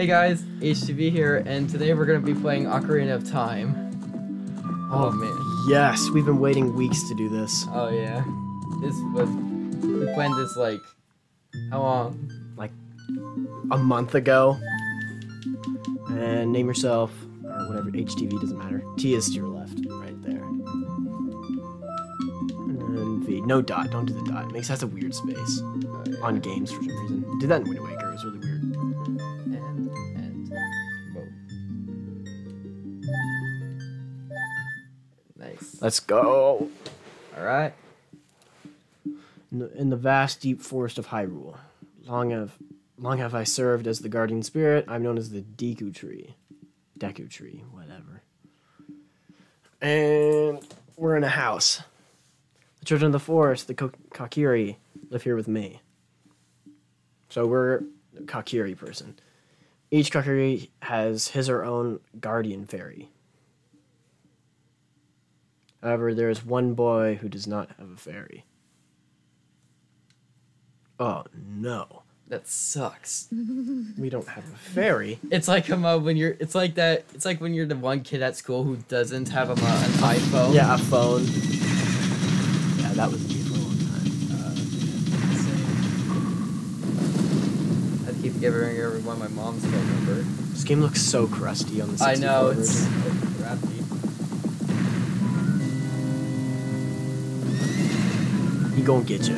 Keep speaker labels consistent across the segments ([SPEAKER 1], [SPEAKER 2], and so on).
[SPEAKER 1] Hey guys, HTV here, and today we're gonna be playing Ocarina of Time. Oh, oh man.
[SPEAKER 2] Yes, we've been waiting weeks to do this.
[SPEAKER 1] Oh yeah. This was we planned this like how long?
[SPEAKER 2] Like a month ago. And name yourself, or whatever, HTV doesn't matter. T is to your left, right there. And V. No dot, don't do the dot. It makes that's a weird space
[SPEAKER 1] Oh, yeah.
[SPEAKER 2] on games for some reason. Did that in Wind Waker, Let's go.
[SPEAKER 1] Alright.
[SPEAKER 2] In the, in the vast, deep forest of Hyrule, long have long have I served as the guardian spirit. I'm known as the Deku Tree, Deku Tree, whatever. And we're in a house. The children of the forest, the Kokiri, live here with me. So we're Kokiri person. Each Kokiri has his or her own guardian fairy. However, there is one boy who does not have a fairy. Oh no.
[SPEAKER 1] That sucks.
[SPEAKER 2] We don't have a fairy.
[SPEAKER 1] It's like um, uh, when you're it's like that it's like when you're the one kid at school who doesn't have um, uh, an iPhone.
[SPEAKER 2] Yeah, a phone. Yeah, that was me for a long time.
[SPEAKER 1] I keep giving everyone my mom's phone number.
[SPEAKER 2] This game looks so crusty on the 64
[SPEAKER 1] I know it's
[SPEAKER 2] version.
[SPEAKER 1] crappy.
[SPEAKER 2] He gonna get you.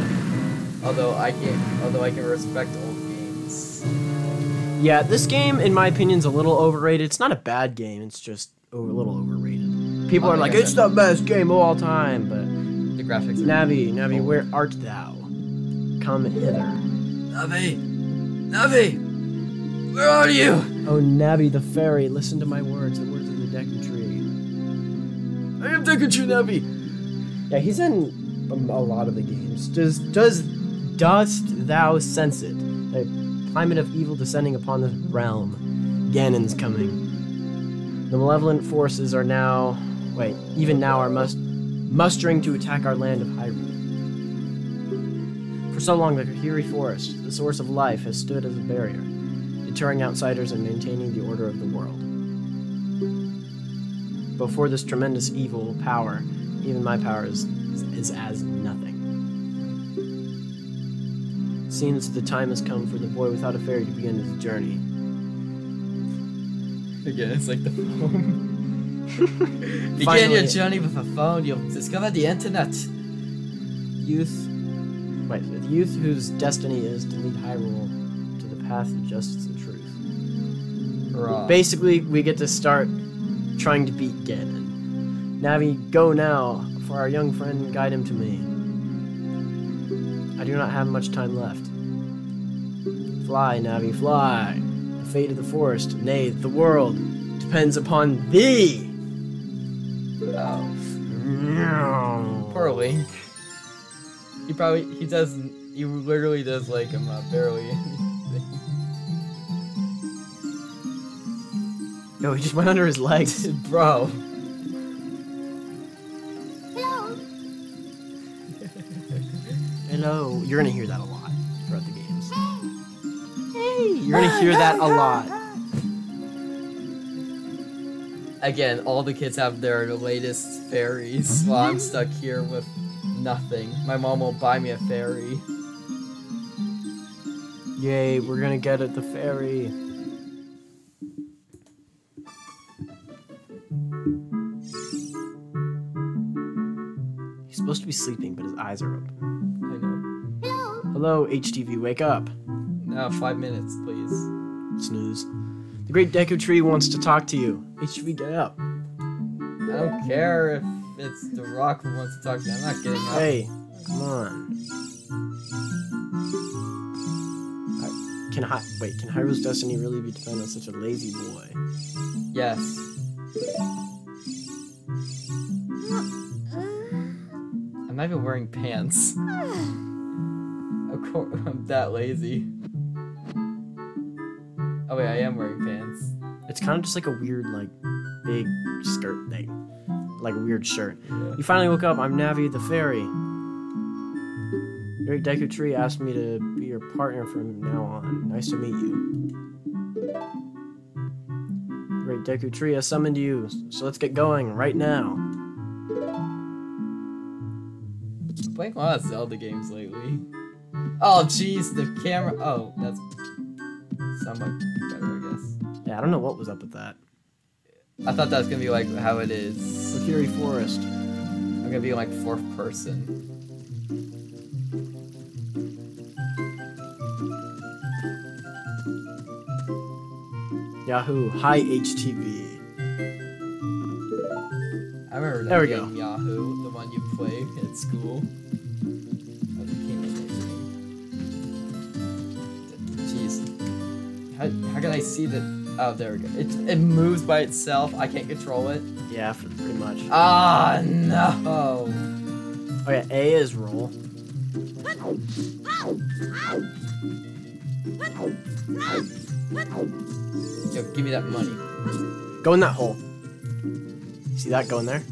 [SPEAKER 1] Although I can although I can respect old games.
[SPEAKER 2] Yeah, this game, in my opinion, is a little overrated. It's not a bad game. It's just a little overrated. People
[SPEAKER 1] Oh,
[SPEAKER 2] are like, it's the best game of all time. But
[SPEAKER 1] The graphics. are-
[SPEAKER 2] Navi, Navi, where art thou? Come hither.
[SPEAKER 1] Navi, Navi, where are you?
[SPEAKER 2] Oh, Navi the fairy, listen to my words, the words of the Deku Tree. I am Deku Tree Navi. Yeah, he's in a, lot of the games. Does does dost thou sense it? A climate of evil descending upon the realm. Ganon's coming. The malevolent forces are now, wait, even now are must mustering to attack our land of Hyrule. For so long, the Kokiri Forest, the source of life, has stood as a barrier deterring outsiders and maintaining the order of the world. Before this tremendous evil power, even my power is, is as nothing. Seems the time has come for the boy without a fairy to begin his journey.
[SPEAKER 1] Again, it's like the phone. Begin
[SPEAKER 2] Finally-
[SPEAKER 1] your journey with a phone. You'll discover the internet.
[SPEAKER 2] Youth, wait, the youth whose destiny is to lead Hyrule to the path of justice and truth. Basically, we get to start trying to beat Ganon. Navi, go now, for our young friend, guide him to me. I do not have much time left. Fly, Navi, fly. The fate of the forest, nay, the world, depends upon thee.
[SPEAKER 1] Oh, poor Link. He probably he doesn't. He literally does like him uh, barely.
[SPEAKER 2] No, he just went under his legs.
[SPEAKER 1] Bro.
[SPEAKER 2] You're gonna hear that a lot throughout the games. Hey, you're gonna hear that a lot.
[SPEAKER 1] Again, all the kids have their latest fairies, while I'm stuck here with nothing. My mom won't buy me a fairy.
[SPEAKER 2] Yay, we're gonna get at the ferry. He's supposed to be sleeping, but his eyes are open.
[SPEAKER 1] I know.
[SPEAKER 2] Hello, HTV, wake up.
[SPEAKER 1] Now, five minutes, please.
[SPEAKER 2] Snooze. The great Deku Tree wants to talk to you. HTV, get up.
[SPEAKER 1] I don't care if it's The Rock who wants to talk to me. I'm not getting up.
[SPEAKER 2] Hey, come on. Hi- Can Hy- wait? Can Hyrule's destiny really be dependent on such a lazy boy?
[SPEAKER 1] Yes. Uh, uh. I'm not even wearing pants. Course, I'm that lazy. Oh wait, I am wearing pants.
[SPEAKER 2] It's kind of just like a weird, like, big skirt thing. Like a weird shirt.
[SPEAKER 1] Yeah.
[SPEAKER 2] You finally woke up. I'm Navi the fairy. Great Deku Tree asked me to be your partner from now on. Nice to meet you. great Deku Tree has summoned you, so let's get going right now.
[SPEAKER 1] Playing a lot of Zelda games lately. Oh, jeez, the camera. Oh, that's somewhat better, I guess.
[SPEAKER 2] Yeah, I don't know what was up with that.
[SPEAKER 1] I thought that was gonna be like how it is.
[SPEAKER 2] Fury Forest.
[SPEAKER 1] I'm gonna be like fourth person.
[SPEAKER 2] Yahoo! Hi HTV.
[SPEAKER 1] I remember that
[SPEAKER 2] There we
[SPEAKER 1] game,
[SPEAKER 2] go.
[SPEAKER 1] Yahoo, the one you play at school. How, how can I see that? Oh, there we go. It, it moves by itself. I can't control it.
[SPEAKER 2] Yeah, pretty much.
[SPEAKER 1] Ah, no.
[SPEAKER 2] Oh yeah, A is roll.
[SPEAKER 1] Yo, give me that money.
[SPEAKER 2] Go in that hole. See that? Go in there.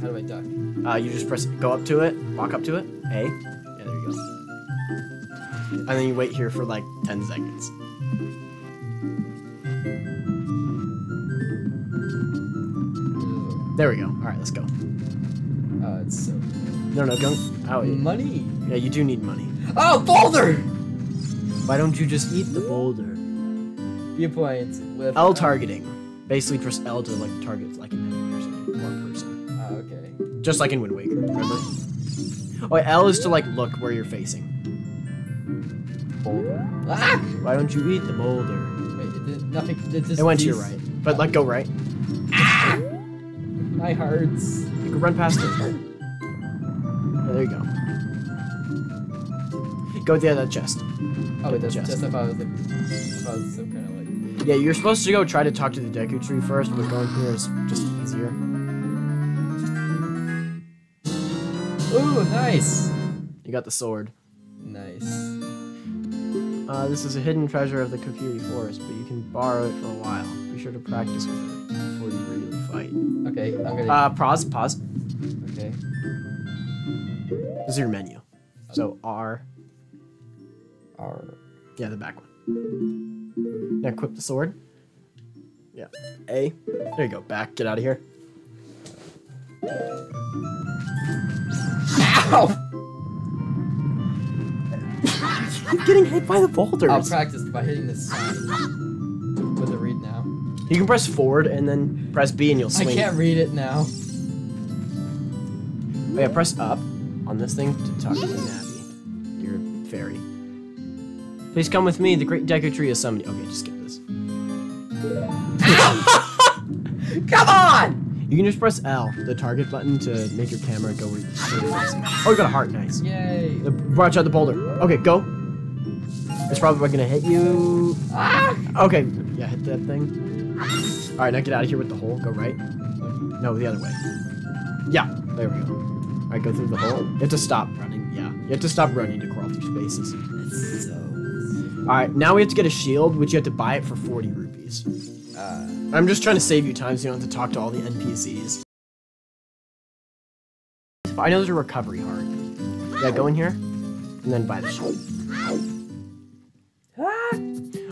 [SPEAKER 1] How do I duck?
[SPEAKER 2] Uh, you just press, go up to it, walk up to it. A. Yeah, there you go. And then you wait here for like 10 seconds. There we go. All right, let's go.
[SPEAKER 1] Oh, it's so.
[SPEAKER 2] No, no, go. Oh.
[SPEAKER 1] Money.
[SPEAKER 2] yeah, you do need money.
[SPEAKER 1] Oh, boulder!
[SPEAKER 2] Why don't you just eat the boulder?
[SPEAKER 1] Viewpoint with.
[SPEAKER 2] Uh, L targeting. Basically, press L to like target like an enemy or something, or person.
[SPEAKER 1] Oh, okay.
[SPEAKER 2] Just like in Wind Waker, remember? Oh, wait, L is to like look where you're facing.
[SPEAKER 1] Boulder. Ah!
[SPEAKER 2] Why don't you eat the boulder?
[SPEAKER 1] Wait, it nothing. It.
[SPEAKER 2] It went to your right, but let go right.
[SPEAKER 1] My hearts.
[SPEAKER 2] You can run past it. Yeah, there you go. Go to the other chest.
[SPEAKER 1] Oh, wait, that's
[SPEAKER 2] Chest.
[SPEAKER 1] just if I was like. If I was some kind of like.
[SPEAKER 2] Yeah, you're supposed to go try to talk to the Deku Tree first, but going here is just easier.
[SPEAKER 1] Ooh, nice!
[SPEAKER 2] You got the sword.
[SPEAKER 1] Nice.
[SPEAKER 2] Uh, this is a hidden treasure of the Kokiri Forest, but you can borrow it for a while. Be sure to practice with it before you really fight.
[SPEAKER 1] Okay, I'm gonna.
[SPEAKER 2] Uh, pause, pause.
[SPEAKER 1] okay.
[SPEAKER 2] This is your menu. So R,
[SPEAKER 1] R.
[SPEAKER 2] yeah, the back one. Now equip the sword. Yeah. A. There you go. Back. Get out of here.
[SPEAKER 1] Ow!
[SPEAKER 2] I'm getting hit by the boulders.
[SPEAKER 1] I'll practice by hitting this sign. With a read now.
[SPEAKER 2] You can press forward and then press B and you'll swing.
[SPEAKER 1] I can't read it now.
[SPEAKER 2] Oh yeah, press up on this thing to talk to the Navi, your fairy. Please come with me. The great Deku Tree is summoned. Okay, just skip this.
[SPEAKER 1] Come on!
[SPEAKER 2] You can just press L, the target button, to make your camera go where you're. Oh, you got a heart. Nice.
[SPEAKER 1] Yay!
[SPEAKER 2] Watch out the boulder. Okay, go. It's probably gonna hit you.
[SPEAKER 1] Ah!
[SPEAKER 2] Okay, yeah, hit that thing. All right, now get out of here with the hole. Go right. No, the other way. Yeah, there we go. All right, go through the hole. You have to stop running. Yeah, you have to stop running to crawl through spaces.
[SPEAKER 1] So.
[SPEAKER 2] All right, now we have to get a shield, which you have to buy it for 40 rupees.
[SPEAKER 1] Uh,
[SPEAKER 2] I'm just trying to save you time so you don't have to talk to all the NPCs. I know there's a recovery heart. Yeah, go in here, and then buy the shield.
[SPEAKER 1] Ah!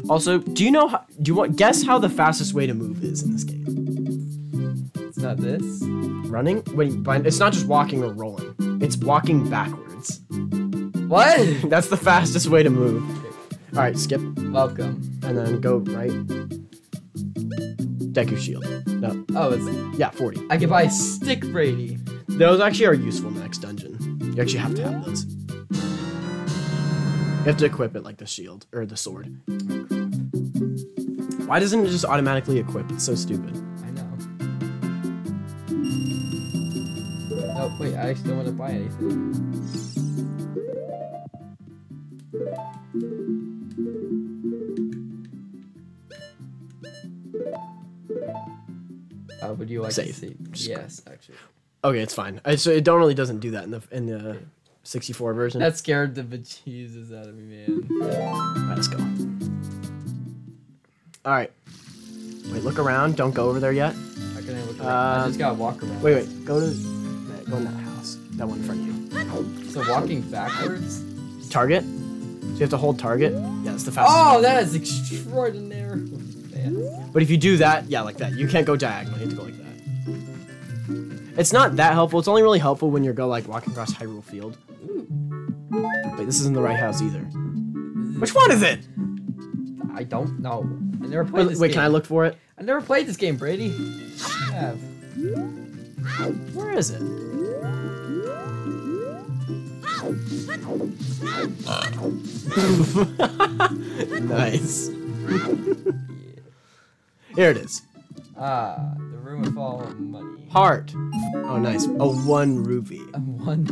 [SPEAKER 2] Also, do you know how, do you want guess how the fastest way to move is in this game?
[SPEAKER 1] It's not this.
[SPEAKER 2] Running? Wait, it's not just walking or rolling. It's walking backwards.
[SPEAKER 1] What?
[SPEAKER 2] That's the fastest way to move. All right, skip
[SPEAKER 1] Welcome.
[SPEAKER 2] and then go right. Deku shield. No,
[SPEAKER 1] Oh, it's.
[SPEAKER 2] yeah, 40.
[SPEAKER 1] I can buy Stick Brady.
[SPEAKER 2] Those actually are useful in the next dungeon. You actually have to have those. You have to equip it like the shield or the sword. Why doesn't it just automatically equip? It's so stupid.
[SPEAKER 1] I know. Oh, wait, I actually don't want to buy anything. Uh, would you like
[SPEAKER 2] Save.
[SPEAKER 1] to see?
[SPEAKER 2] Just
[SPEAKER 1] yes, actually.
[SPEAKER 2] Okay, it's fine. I, so it don't really doesn't do that in the in the 64 version.
[SPEAKER 1] That scared the bejesus out of me, man.
[SPEAKER 2] Alright, let's go. Alright. Wait, look around. Don't go over there yet.
[SPEAKER 1] How can I look around? I
[SPEAKER 2] Um,
[SPEAKER 1] just gotta walk around.
[SPEAKER 2] Wait, wait. Go to that, go in that house. That one in front of you.
[SPEAKER 1] So walking backwards?
[SPEAKER 2] Target. So you have to hold target. Yeah, that's the fastest.
[SPEAKER 1] Oh, that is extraordinary. fast.
[SPEAKER 2] But if you do that, yeah, like that, you can't go diagonal. You have to go like that. It's not that helpful. It's only really helpful when you're go like walking across Hyrule Field. Wait, this isn't the right house either. Which one is it?
[SPEAKER 1] I don't know. I never played
[SPEAKER 2] Wait,
[SPEAKER 1] this
[SPEAKER 2] wait
[SPEAKER 1] game.
[SPEAKER 2] can I look for it?
[SPEAKER 1] I never played this game, Brady. I have.
[SPEAKER 2] Where is it? nice. Here it is.
[SPEAKER 1] Ah, the room of all money.
[SPEAKER 2] Heart. Oh, nice. A one rupee.
[SPEAKER 1] A one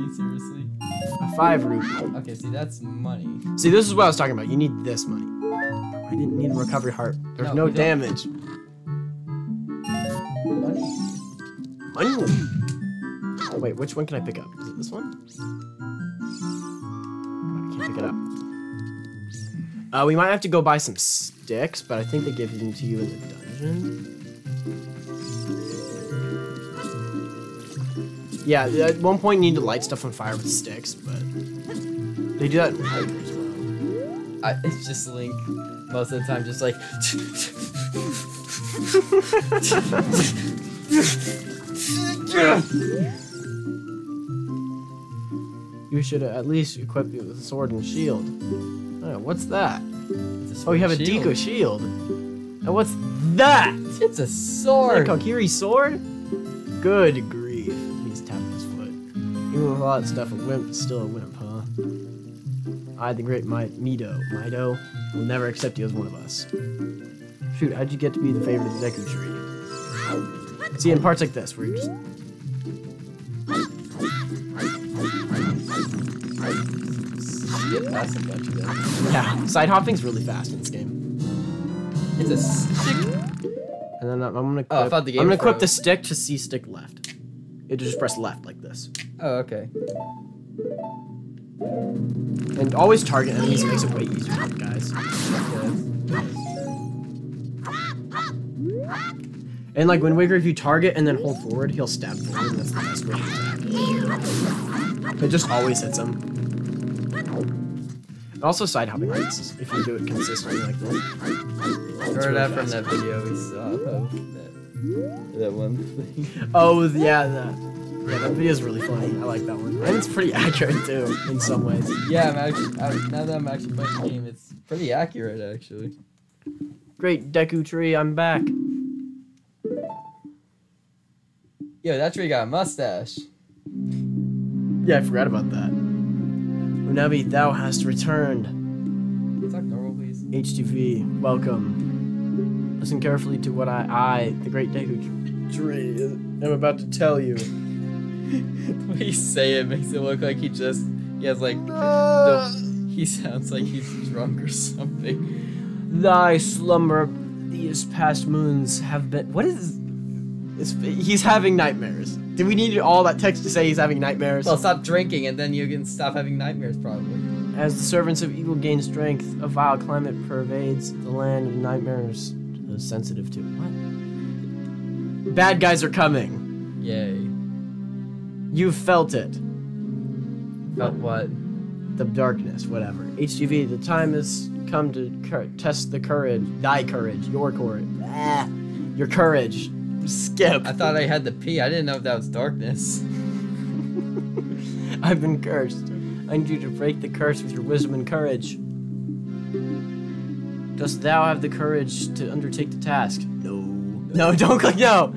[SPEAKER 1] ruby, seriously?
[SPEAKER 2] A five rupee.
[SPEAKER 1] Okay, see, that's money.
[SPEAKER 2] See, this is what I was talking about. You need this money. I didn't need a recovery heart. There's
[SPEAKER 1] No,
[SPEAKER 2] no, damage.
[SPEAKER 1] Money?
[SPEAKER 2] Money. Oh, wait, which one can I pick up? Is it this one? I can't pick it up. Uh, we might have to go buy some sticks, but I think they give them to you in the dungeon. Yeah, at one point you need to light stuff on fire with sticks, but they do that in as well.
[SPEAKER 1] I, it's just Link most of the time, just like.
[SPEAKER 2] You should at least equip you with a sword and shield. Oh, what's that?
[SPEAKER 1] A
[SPEAKER 2] Oh, you have a
[SPEAKER 1] shield.
[SPEAKER 2] Deku shield. And uh, what's that?
[SPEAKER 1] It's a
[SPEAKER 2] Is that
[SPEAKER 1] sword.
[SPEAKER 2] Kokiri's sword? Good Even with all that stuff, a wimp is still a wimp, huh? I, the great Mi- Mido, Mido, will never accept you as one of us. Shoot, how'd you get to be the favorite of the Deku tree? See, in parts like this, where you just
[SPEAKER 1] Get past a bunch of
[SPEAKER 2] yeah, side hopping's really fast in this game.
[SPEAKER 1] It's a stick.
[SPEAKER 2] And then I'm gonna equip,
[SPEAKER 1] Oh, I thought the game
[SPEAKER 2] I'm gonna equip the stick to see stick left. You just press left like this.
[SPEAKER 1] Oh, okay.
[SPEAKER 2] And always target enemies makes it way easier, guys. And like Wind Waker, if you target and then hold forward, he'll stab forward. That's the best way to attack. It just always hits him. And also side hopping rates if you do it consistently like this.
[SPEAKER 1] Heard that from that video we saw of that, that one thing.
[SPEAKER 2] Oh yeah, that yeah, that video is really funny. I like that one, and it's pretty accurate too in some ways.
[SPEAKER 1] Yeah, I'm actually, I, now that I'm actually playing the game, it's pretty accurate actually.
[SPEAKER 2] Great Deku Tree, I'm back.
[SPEAKER 1] Yo, that tree got a mustache.
[SPEAKER 2] Yeah, I forgot about that. Unabi, thou hast returned.
[SPEAKER 1] Talk normal, please.
[SPEAKER 2] HTV, welcome. Listen carefully to what I, I, the great Deku Tree, am about to tell you.
[SPEAKER 1] the way you say it makes it look like he just, he has like, the, he sounds like he's drunk or something.
[SPEAKER 2] Thy slumber these past moons have been. What is. It's, he's having nightmares. Do we need all that text to say he's having nightmares?
[SPEAKER 1] Well, stop drinking and then you can stop having nightmares probably.
[SPEAKER 2] As the servants of evil gain strength, a vile climate pervades the land of nightmares. uh, Sensitive to what? Bad guys are coming.
[SPEAKER 1] Yay.
[SPEAKER 2] You felt it.
[SPEAKER 1] Felt what?
[SPEAKER 2] The darkness, whatever. HTV, the time has come to test the courage, thy courage, your courage, ah, your courage. Skip.
[SPEAKER 1] I thought I had the P. I didn't know if that was darkness.
[SPEAKER 2] I've been cursed. I need you to break the curse with your wisdom and courage. Dost thou have the courage to undertake the task? No. No, don't click no!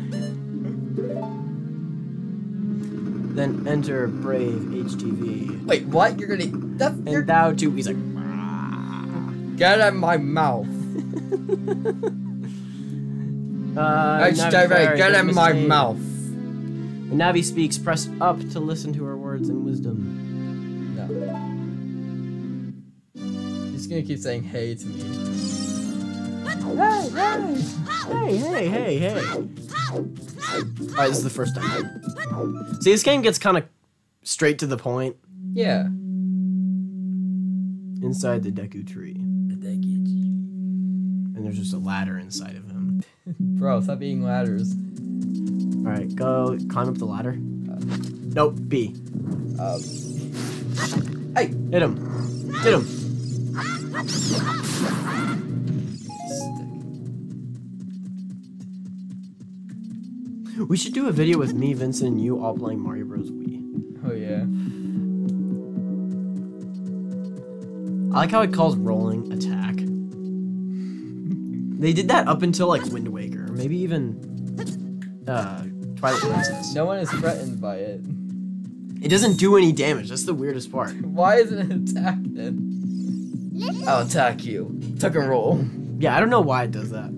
[SPEAKER 2] Then enter brave HTV.
[SPEAKER 1] Wait, what? You're gonna. That's. You're,
[SPEAKER 2] And thou too. He's like,
[SPEAKER 1] get out of my mouth.
[SPEAKER 2] uh,
[SPEAKER 1] I just
[SPEAKER 2] Navi
[SPEAKER 1] right.
[SPEAKER 2] Fairy,
[SPEAKER 1] Get
[SPEAKER 2] don't
[SPEAKER 1] out of my
[SPEAKER 2] mistake.
[SPEAKER 1] mouth.
[SPEAKER 2] When Navi speaks, press up to listen to her words and wisdom.
[SPEAKER 1] No. He's gonna keep saying hey to me.
[SPEAKER 2] Hey, hey, hey, hey, hey, hey. Alright, this is the first time. See, this game gets kind of straight to the point
[SPEAKER 1] Yeah.
[SPEAKER 2] inside the Deku tree. And there's just a ladder inside of him.
[SPEAKER 1] Bro, stop eating ladders.
[SPEAKER 2] Alright, go climb up the ladder. Nope, B.
[SPEAKER 1] Um. Hey.
[SPEAKER 2] Hit him. Hit him. We should do a video with me, Vincent, and you all playing Mario Bros. Wii.
[SPEAKER 1] Oh yeah.
[SPEAKER 2] I like how it calls rolling attack. They did that up until like Wind Waker, maybe even uh, Twilight Princess.
[SPEAKER 1] No one is threatened by it.
[SPEAKER 2] It doesn't do any damage. That's the weirdest part.
[SPEAKER 1] Why isn't it attack then? I'll attack you. Tuck and roll.
[SPEAKER 2] Yeah, I don't know why it does that.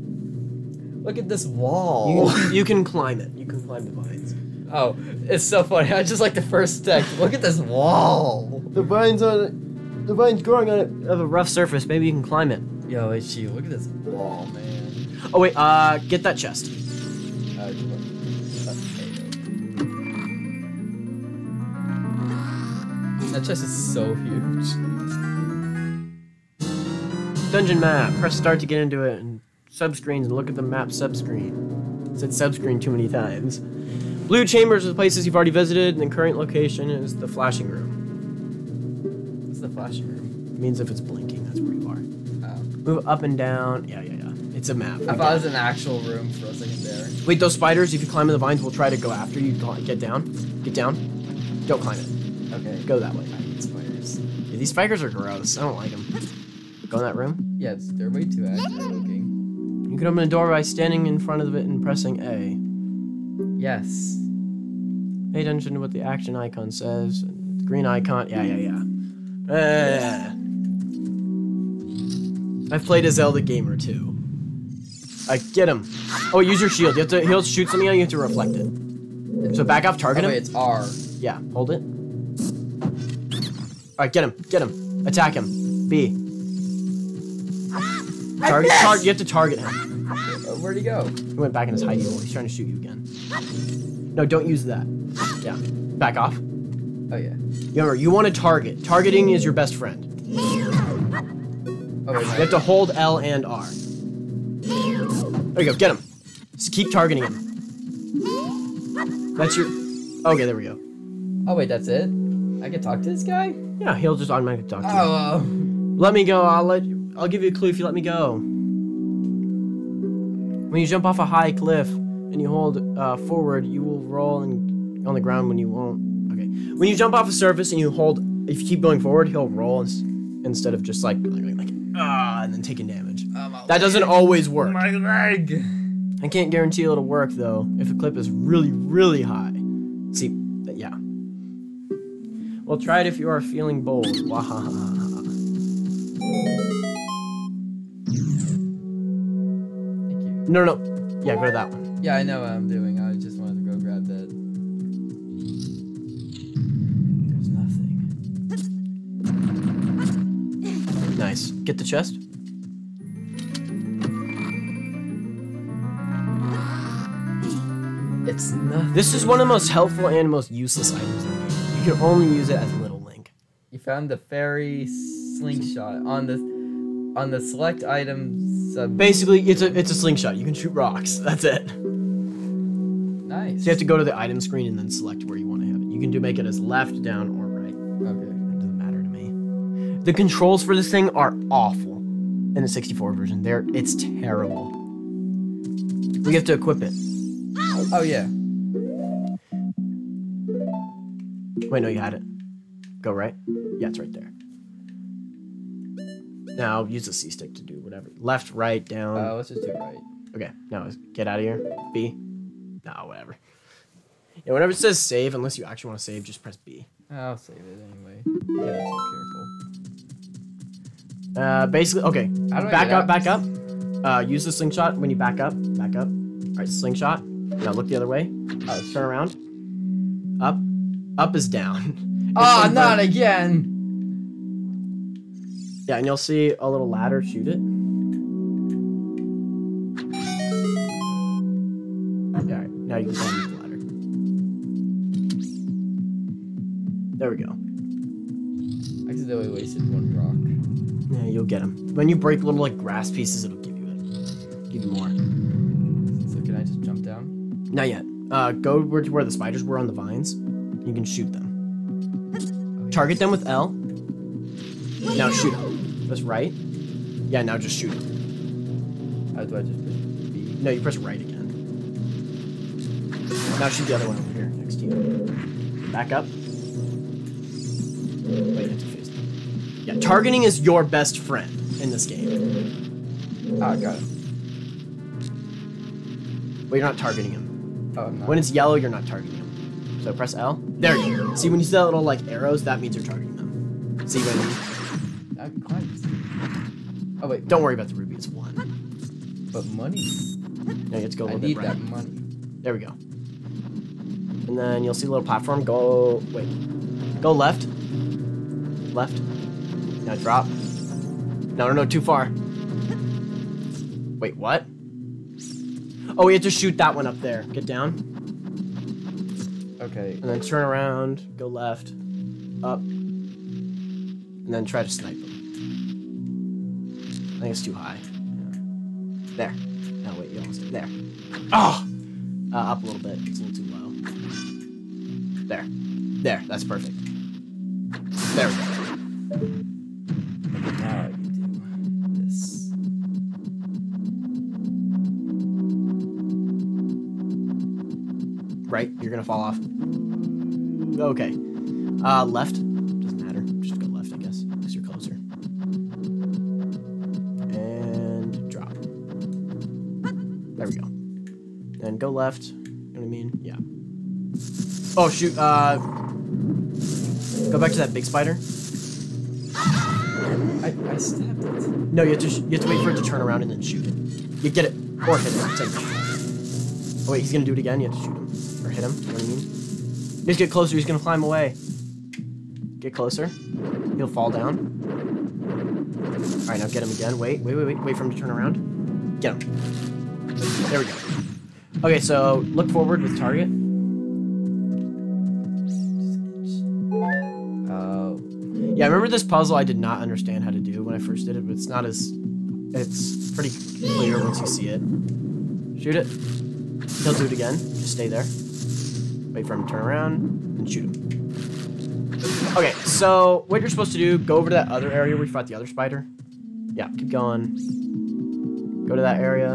[SPEAKER 1] Look at this wall.
[SPEAKER 2] You, you can climb it. You can climb the vines.
[SPEAKER 1] Oh, it's so funny. I just like the first text. Look at this wall.
[SPEAKER 2] The vines on it. The vines growing on it have a rough surface. Maybe you can climb it.
[SPEAKER 1] Yo, Ichi, look at this wall, man.
[SPEAKER 2] Oh wait, uh, get that chest.
[SPEAKER 1] Uh, That chest is so huge.
[SPEAKER 2] Dungeon map. Press start to get into it, and subscreens and look at the map subscreen. It said subscreen too many times. Blue chambers are the places you've already visited, and the current location is the flashing room.
[SPEAKER 1] What's the flashing room?
[SPEAKER 2] It means if it's blinking, that's where you are.
[SPEAKER 1] Oh.
[SPEAKER 2] Move up and down. Yeah, yeah, yeah. It's a map.
[SPEAKER 1] I thought it was an actual room for a second there.
[SPEAKER 2] Wait, those spiders, if you climb in the vines, will try to go after you. Get down. Get down. Don't climb it.
[SPEAKER 1] Okay.
[SPEAKER 2] Go that way.
[SPEAKER 1] I hate spiders.
[SPEAKER 2] Yeah, these spiders are gross. I don't like them. Go in that room.
[SPEAKER 1] Yeah, they're way too accurate looking.
[SPEAKER 2] You can open a door by standing in front of it and pressing A.
[SPEAKER 1] Yes.
[SPEAKER 2] Pay attention to what the action icon says. The green icon. Yeah, yeah, yeah. Uh, I've played a Zelda gamer too. I get him. Oh, use your shield. You have to. He'll shoot something at you. You have to reflect it. So back off. Target
[SPEAKER 1] Oh,
[SPEAKER 2] him.
[SPEAKER 1] wait, it's R.
[SPEAKER 2] Yeah, hold it. Alright, get him, get him. Attack him. B. Target, tar- you have to target him.
[SPEAKER 1] Uh, Where'd he go?
[SPEAKER 2] He went back in his hidey hole. He's trying to shoot you again. No, don't use that. Yeah. Back off.
[SPEAKER 1] Oh, yeah.
[SPEAKER 2] Remember, you want to target. Targeting is your best friend.
[SPEAKER 1] Oh, wait,
[SPEAKER 2] You have to hold L and R. There you go, get him. Just keep targeting him. That's your. Okay, there we go.
[SPEAKER 1] oh, wait, that's it? I can talk to this guy?
[SPEAKER 2] Yeah, he'll just automatically talk to you.
[SPEAKER 1] Oh,
[SPEAKER 2] Let me go. I'll let you. I'll give you a clue if you let me go. When you jump off a high cliff and you hold uh, forward, you will roll and on the ground when you won't. Okay. When you jump off a surface and you hold, if you keep going forward, he'll roll ins- instead of just like like, like ah and then taking damage.
[SPEAKER 1] oh, my
[SPEAKER 2] That doesn't always work.
[SPEAKER 1] My leg.
[SPEAKER 2] I can't guarantee it'll work though if the clip is really really high. See, yeah. Well, try it if you are feeling bold. Wahahaha. No, no, no. Yeah, go to that one.
[SPEAKER 1] Yeah, I know what I'm doing. I just wanted to go grab that. There's nothing.
[SPEAKER 2] Nice. Get the chest.
[SPEAKER 1] It's nothing.
[SPEAKER 2] This is one of the most helpful and most useless items in the game. You can only use it as a Little Link.
[SPEAKER 1] You found the fairy slingshot on the on the select item
[SPEAKER 2] Basically, it's a it's a slingshot. You can shoot rocks. That's it. So
[SPEAKER 1] Nice.
[SPEAKER 2] you have to go to the item screen and then select where you want to have it. You can do make it as left, down, or right.
[SPEAKER 1] Okay.
[SPEAKER 2] It doesn't matter to me. The controls for this thing are awful. In the 64 version, they're it's terrible. We have to equip it.
[SPEAKER 1] Oh yeah.
[SPEAKER 2] Wait, no, you had it. Go right. Yeah, it's right there. Now use the C stick to do whatever. Left, right, down.
[SPEAKER 1] Uh, let's just do right.
[SPEAKER 2] Okay, now get out of here. B. No, whatever. Yeah, whenever it says save, unless you actually want to save, just press B.
[SPEAKER 1] I'll save it anyway. Yeah, so careful.
[SPEAKER 2] Uh, basically, okay. Back up, back up. Uh, use the slingshot when you back up. Back up. All right, slingshot. Now look the other way. Uh, turn around. Up. Up is down.
[SPEAKER 1] Oh, not again.
[SPEAKER 2] Yeah, and you'll see a little ladder. Shoot it. There we go.
[SPEAKER 1] I accidentally wasted one rock.
[SPEAKER 2] Yeah, you'll get them. When you break little like grass pieces, it'll give you it. Give you more.
[SPEAKER 1] So can I just jump down?
[SPEAKER 2] Not yet. Uh, go where to where the spiders were on the vines. You can shoot them. Target them with L. Now shoot them. Press right. Yeah, now just shoot them.
[SPEAKER 1] How do I just press B?
[SPEAKER 2] No, you press right again. Now shoot the other one over here next to you. Back up. Wait, have to face. Yeah, targeting is your best friend in this game.
[SPEAKER 1] Ah, got it.
[SPEAKER 2] But you're not targeting him.
[SPEAKER 1] Oh, no.
[SPEAKER 2] When it's yellow, you're not targeting him. So press L. There you go. See, when you see that little like arrows, that means you're targeting them. See when?
[SPEAKER 1] That'd be quite. Oh wait,
[SPEAKER 2] Don't worry about the ruby. It's one.
[SPEAKER 1] but money.
[SPEAKER 2] Now you have to go a
[SPEAKER 1] I
[SPEAKER 2] little
[SPEAKER 1] need
[SPEAKER 2] bit right.
[SPEAKER 1] that money.
[SPEAKER 2] There we go. And then you'll see a little platform. Go wait. Go left. Left. Now drop. No, no, no, too far. Wait, what? Oh, we have to shoot that one up there. Get down.
[SPEAKER 1] Okay.
[SPEAKER 2] And then turn around, go left, up, and then try to snipe him. I think it's too high. There. No, wait, you almost there. Oh! Uh, up a little bit. It's a little too low. There. There. That's perfect. There we go. Right? You're gonna fall off. Okay. Uh, left. Doesn't matter. Just go left, I guess, because you're closer. And drop. There we go. Then go left. You know what I mean? Yeah. Oh shoot. Uh, go back to that big spider.
[SPEAKER 1] I, stabbed it.
[SPEAKER 2] No, you have to you have to wait for it to turn around and then shoot it. You get it or hit it. Same thing. Oh wait, he's gonna do it again. You have to shoot him or hit him. You know what I mean? Just get closer. He's gonna climb away. Get closer. He'll fall down. All right, now get him again. Wait, wait, wait, wait. Wait for him to turn around. Get him. There we go. Okay, so look forward with target. Yeah, I remember this puzzle I did not understand how to do when I first did it, but it's not as it's pretty clear once you see it. Shoot it. He'll do it again. Just stay there. Wait for him to turn around and shoot him. Okay, so what you're supposed to do, go over to that other area where you fought the other spider. Yeah, keep going. Go to that area.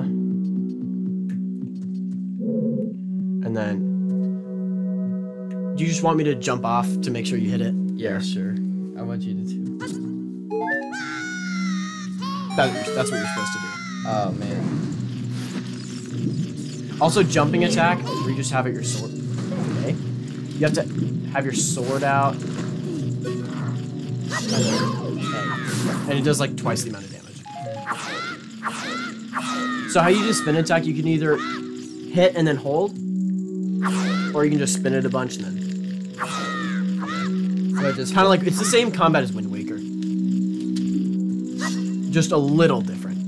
[SPEAKER 2] And then do you just want me to jump off to make sure you hit it?
[SPEAKER 1] Yeah, sure. I want you to too.
[SPEAKER 2] That, that's what you're supposed to do.
[SPEAKER 1] Oh man.
[SPEAKER 2] Also, jumping attack, where you just have it your sword. Okay. You have to have your sword out. And, and it does like twice the amount of damage. So how you do spin attack, you can either hit and then hold, or you can just spin it a bunch and then.
[SPEAKER 1] I
[SPEAKER 2] Kind of like it's the same combat as Wind Waker, just a little different.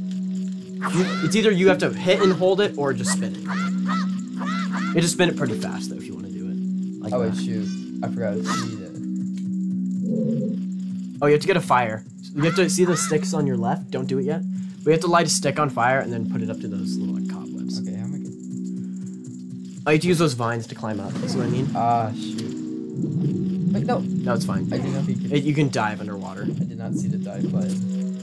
[SPEAKER 2] It's either you have to hit and hold it, or just spin it. You just spin it pretty fast though if you want to do it. Like
[SPEAKER 1] Oh wait,
[SPEAKER 2] that.
[SPEAKER 1] shoot. I forgot to eat it.
[SPEAKER 2] Oh, you have to get a fire. You have to see the sticks on your left. Don't do it yet. We have to light a stick on fire and then put it up to those little like cobwebs.
[SPEAKER 1] Okay, how am I gonna
[SPEAKER 2] Oh, have to use those vines to climb up. See what I mean?
[SPEAKER 1] Ah shoot. Wait, no.
[SPEAKER 2] No, it's fine.
[SPEAKER 1] I know if you
[SPEAKER 2] It, you can dive underwater.
[SPEAKER 1] I did not see the dive button.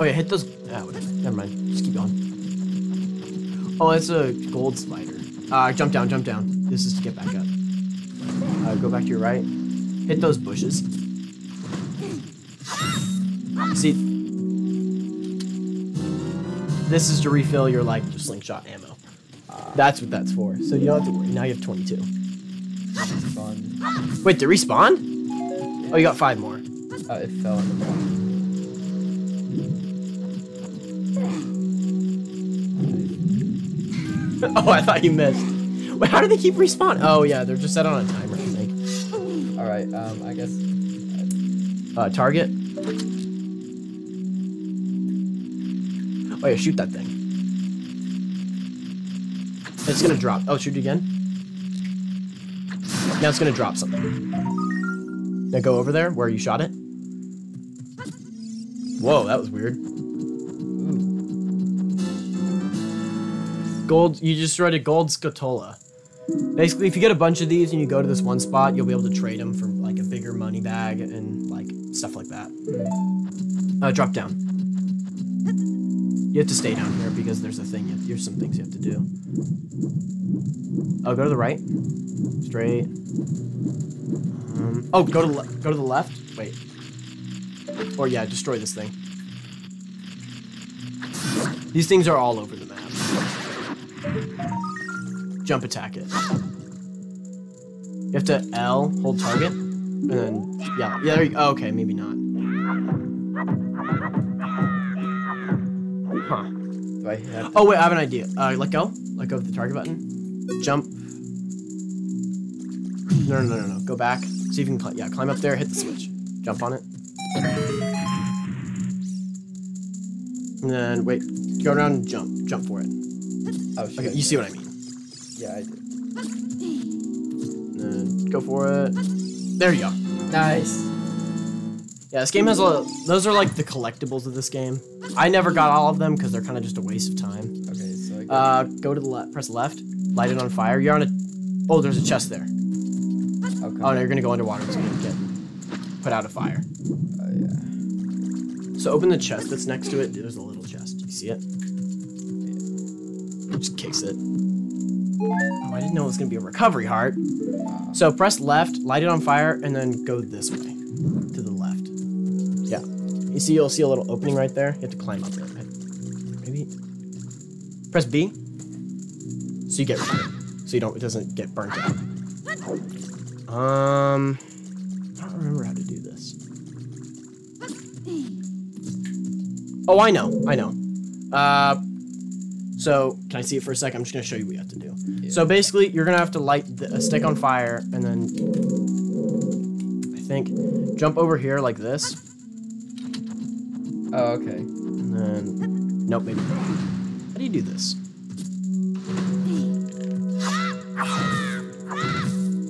[SPEAKER 2] Oh yeah, hit those. Ah. Never mind. Just keep going. Oh, it's a gold spider. Uh, jump down, jump down. This is to get back up. Uh, go back to your right. Hit those bushes. See, this is to refill your like slingshot ammo. That's what that's for. So you don't have to worry. Now you have 22.
[SPEAKER 1] Fun.
[SPEAKER 2] Wait, they respawned? Oh, you got five more.
[SPEAKER 1] Uh, it fell in the water.
[SPEAKER 2] oh, I thought you missed. Wait, how do they keep respawn? Oh yeah, they're just set on a timer, I think.
[SPEAKER 1] Alright, um, I guess.
[SPEAKER 2] Uh, target. Oh yeah, shoot that thing. It's gonna drop. Oh, shoot again. Now it's gonna drop something. Now go over there where you shot it. Whoa, that was weird. Gold, you just wrote a gold Skulltula. Basically, if you get a bunch of these and you go to this one spot, you'll be able to trade them for like a bigger money bag and like stuff like that. Uh, drop down. You have to stay down here because there's a thing. Have, there's some things you have to do. Oh, go to the right. Straight. Um, oh, go to le- go to the left. Wait. Or yeah, destroy this thing. These things are all over the map. Jump attack it. You have to L, hold target, and then yeah, yeah. There you, oh, okay, maybe not. Huh.
[SPEAKER 1] Do I have?
[SPEAKER 2] Oh wait, I have an idea. Uh, let go. Let go of the target button. Jump. No, no, no, no, no. Go back. See if you can. Cl- yeah, climb up there. Hit the switch. Jump on it. And then wait. Go around and jump. Jump for it.
[SPEAKER 1] Oh, shit.
[SPEAKER 2] Okay, you see what I mean.
[SPEAKER 1] Yeah, I do.
[SPEAKER 2] And then go for it. There you go.
[SPEAKER 1] Nice.
[SPEAKER 2] Yeah, this game has a. Those are like the collectibles of this game. I never got all of them because they're kind of just a waste of time.
[SPEAKER 1] Okay, so I.
[SPEAKER 2] Uh, go to the left. Press left. Light it on fire. You're on a. Oh, there's a chest there.
[SPEAKER 1] okay.
[SPEAKER 2] Oh no, you're gonna go underwater. It's gonna get put out a fire.
[SPEAKER 1] Oh, yeah.
[SPEAKER 2] So open the chest that's next to it. There's a little chest. You see it? Just kicks it. Oh, I didn't know it was gonna be a recovery heart. So press left, light it on fire, and then go this way You see, you'll see a little opening right there. You have to climb up it. Maybe. Press B. So you get rid of it. So you don't. It doesn't get burnt out. Um. I don't remember how to do this. Oh, I know. I know. Uh, so can I see it for a second? I'm just gonna show you what you have to do.
[SPEAKER 1] Yeah.
[SPEAKER 2] So basically, you're gonna have to light the, a stick on fire, and then I think jump over here like this,
[SPEAKER 1] Oh, okay.
[SPEAKER 2] and then nope, maybe. not. How do you do this?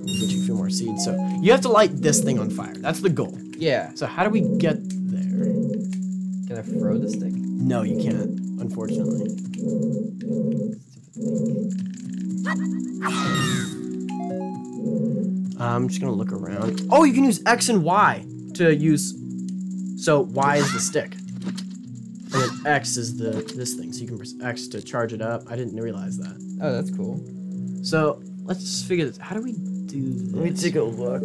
[SPEAKER 2] Get you a few more seeds. So you have to light this thing on fire. That's the goal.
[SPEAKER 1] Yeah.
[SPEAKER 2] So how do we get there?
[SPEAKER 1] Can I throw the stick?
[SPEAKER 2] No, you can't, unfortunately. I'm just gonna look around. Oh, you can use X and Y to use. So Y is the stick, and then X is the this thing. So you can press X to charge it up. I didn't realize that.
[SPEAKER 1] Oh, that's cool.
[SPEAKER 2] So let's just figure this. How do we do this?
[SPEAKER 1] Let me take a look.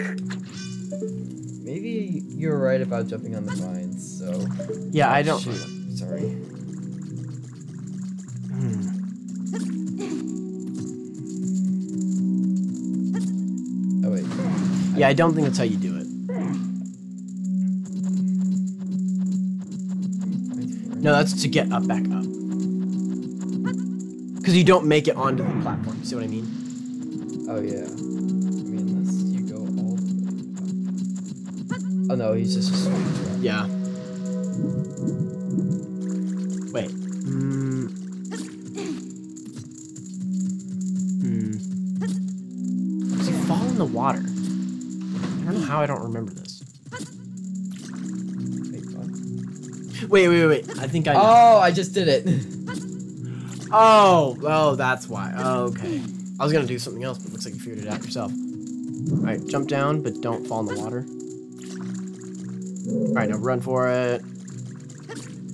[SPEAKER 1] Maybe you're right about jumping on the vines, so.
[SPEAKER 2] Yeah, I don't.
[SPEAKER 1] Shoot. Sorry.
[SPEAKER 2] Hmm.
[SPEAKER 1] Oh, wait.
[SPEAKER 2] Yeah, I don't think that's how you do it. No, that's to get up back up. Because you don't make it onto the platform. See what I mean?
[SPEAKER 1] Oh, yeah. I mean, unless you go all the way up. Oh, no, he's just.
[SPEAKER 2] Yeah. Wait. Hmm. Hmm. Does he fall in the water? I don't know how I don't remember this.
[SPEAKER 1] Wait,
[SPEAKER 2] wait, wait, wait. I think I know.
[SPEAKER 1] Oh, I just did it.
[SPEAKER 2] Oh, oh, that's why. Oh, okay. I was gonna do something else, but looks like you figured it out yourself. Alright, jump down, but don't fall in the water. Alright, now run for it.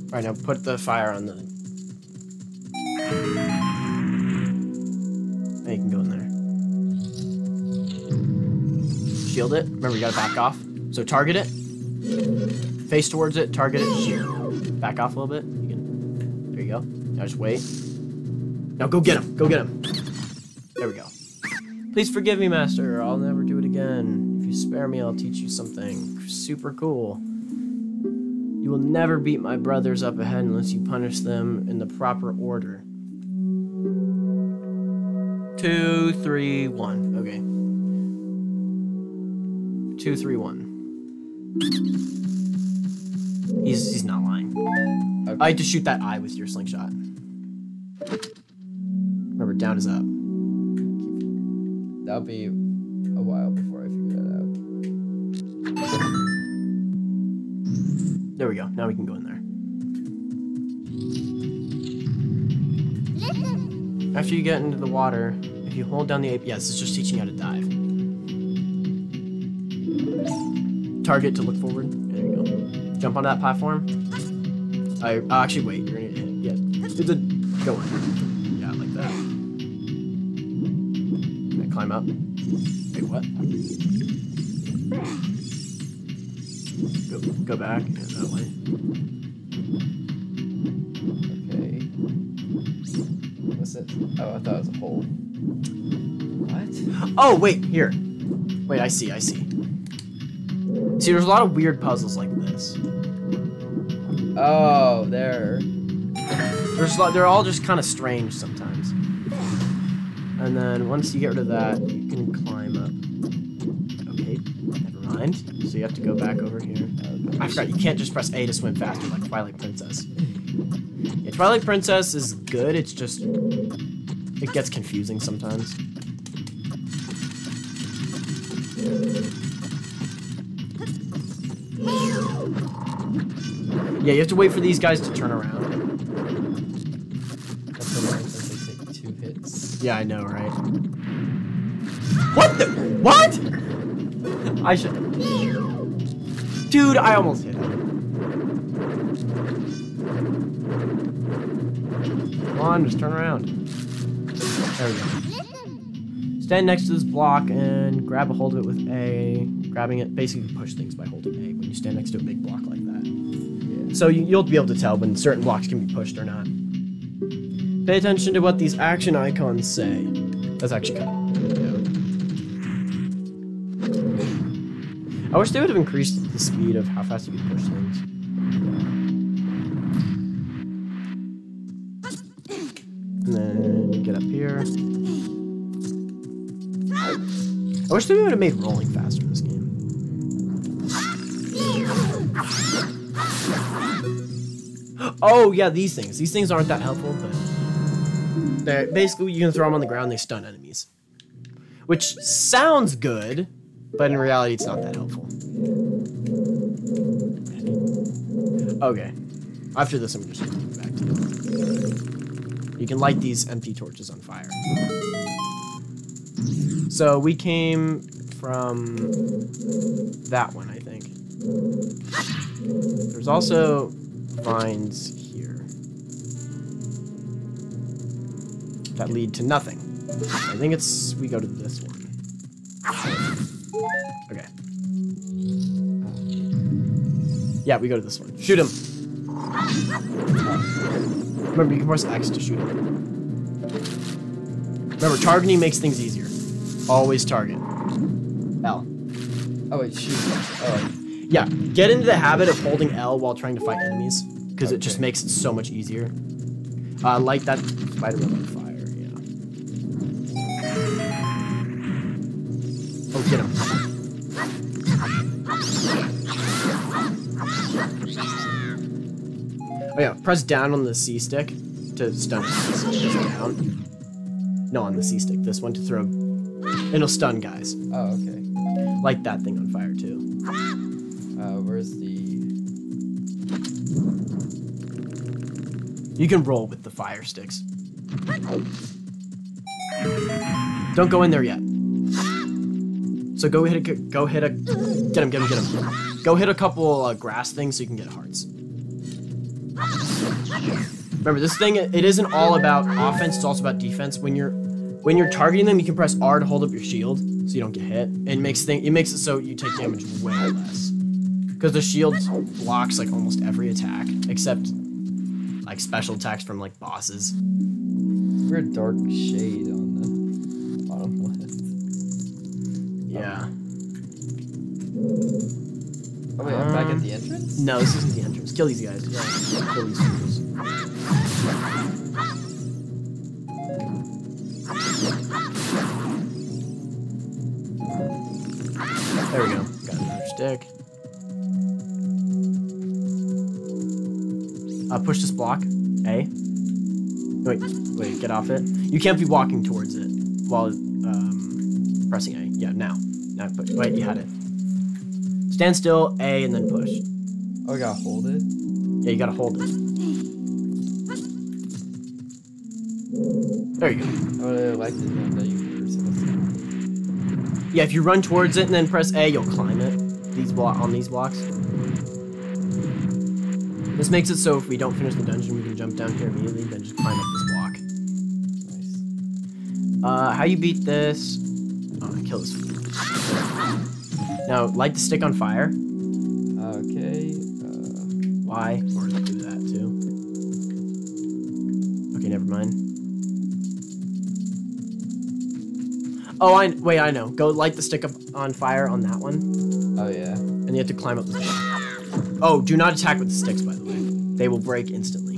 [SPEAKER 2] Alright, now put the fire on the. Now you can go in there. Shield it. Remember, you gotta back off. So target it. Face towards it, target it, shield. Back off a little bit. You can. There you go. Now just wait. Now go get him. Go get him. There we go. Please forgive me, Master. I'll never do it again. If you spare me, I'll teach you something super cool. You will never beat my brothers up ahead unless you punish them in the proper order. Two, three, one. Okay. Two, three, one. He's he's not lying.
[SPEAKER 1] Okay.
[SPEAKER 2] I had to shoot that eye with your slingshot. Remember, down is up.
[SPEAKER 1] That'll be a while before I figure that out.
[SPEAKER 2] There we go. Now we can go in there. Listen. After you get into the water, if you hold down the ape, yes, it's just teaching you how to dive. Target to look forward. There you go. Jump on that platform. I uh, actually wait. You're gonna yeah. Do the go on. Yeah, like that. climb up. Wait, what? Go, go back. Yeah, that way.
[SPEAKER 1] Okay. What's it? Oh, I thought it was a hole. What?
[SPEAKER 2] Oh, wait, here. Wait, I see, I see. See, there's a lot of weird puzzles like this.
[SPEAKER 1] Oh, there.
[SPEAKER 2] There's a they're all just kind of strange sometimes. And then once you get rid of that, you can climb up. Okay, never mind. So you have to go back over here. I forgot, you can't just press A to swim faster like Twilight Princess. Yeah, Twilight Princess is good, it's just... It gets confusing sometimes. Yeah, you have to wait for these guys to turn around. Yeah, I know, right? What the? What? I should. Dude, I almost hit him. Come on, just turn around. There we go. Stand next to this block and grab a hold of it with A. Grabbing it, basically push things by holding A when you stand next to a big block like. So you, you'll be able to tell when certain blocks can be pushed or not. Pay attention to what these action icons say. That's actually kind of I wish they would have increased the speed of how fast you can push things. And then get up here. I wish they would have made rolling faster in this Oh yeah, these things. These things aren't that helpful, but they're basically you can throw them on the ground. They stun enemies, which sounds good, but in reality, it's not that helpful. Okay, after this, I'm just gonna give back to. You can light these empty torches on fire. So we came from that one, I think. There's also vines here that lead to nothing. I think it's we go to this one. Okay. Yeah, we go to this one. Shoot him. Remember, you can press X to shoot him. Remember, targeting makes things easier. Always target. L.
[SPEAKER 1] Oh wait, shoot. Oh,
[SPEAKER 2] Yeah, get into the habit of holding L while trying to fight enemies, because it just makes it so much easier. Uh, light that spider web on fire, yeah. Oh, get him. Oh yeah, press down on the C stick to stun. Down. No, on the C stick. This one to throw. And it'll stun guys.
[SPEAKER 1] oh, okay.
[SPEAKER 2] Light that thing on fire too.
[SPEAKER 1] Uh, where's the?
[SPEAKER 2] You can roll with the fire sticks. Don't go in there yet. So go hit a go hit a get him get him get him. Go hit a couple uh, grass things so you can get hearts. Remember this thing it isn't all about offense, it's also about defense. When you're when you're targeting them, you can press R to hold up your shield so you don't get hit. It makes thing it makes it so you take damage way less. Because the shield blocks like almost every attack except like special attacks from like bosses.
[SPEAKER 1] Weird dark shade on the bottom left.
[SPEAKER 2] Yeah.
[SPEAKER 1] Oh wait, I'm back at the entrance.
[SPEAKER 2] No, this isn't the entrance. Kill these guys. Yeah, kill these fools. There we go. Got another stick. Uh, push this block. A. Wait, wait, get off it. You can't be walking towards it while um, pressing A. Yeah, now. Now push. Wait, you had it. Stand still, A, and then push.
[SPEAKER 1] Oh, I gotta hold it.
[SPEAKER 2] Yeah, you gotta hold it. There you go.
[SPEAKER 1] I would have liked it one that you were supposed to.
[SPEAKER 2] Yeah, if you run towards it and then press A, you'll climb it. These block on these blocks. This makes it so if we don't finish the dungeon, we can jump down here immediately, then just climb up this block.
[SPEAKER 1] Nice.
[SPEAKER 2] Uh, how you beat this? Oh, kill this. Now, light the stick on fire.
[SPEAKER 1] Okay. Uh,
[SPEAKER 2] Why? Or do that too. Okay, never mind. Oh, I wait. I know. Go light the stick up on fire on that one,
[SPEAKER 1] oh yeah.
[SPEAKER 2] and you have to climb up the. Oh, do not attack with the sticks, by the way. They will break instantly.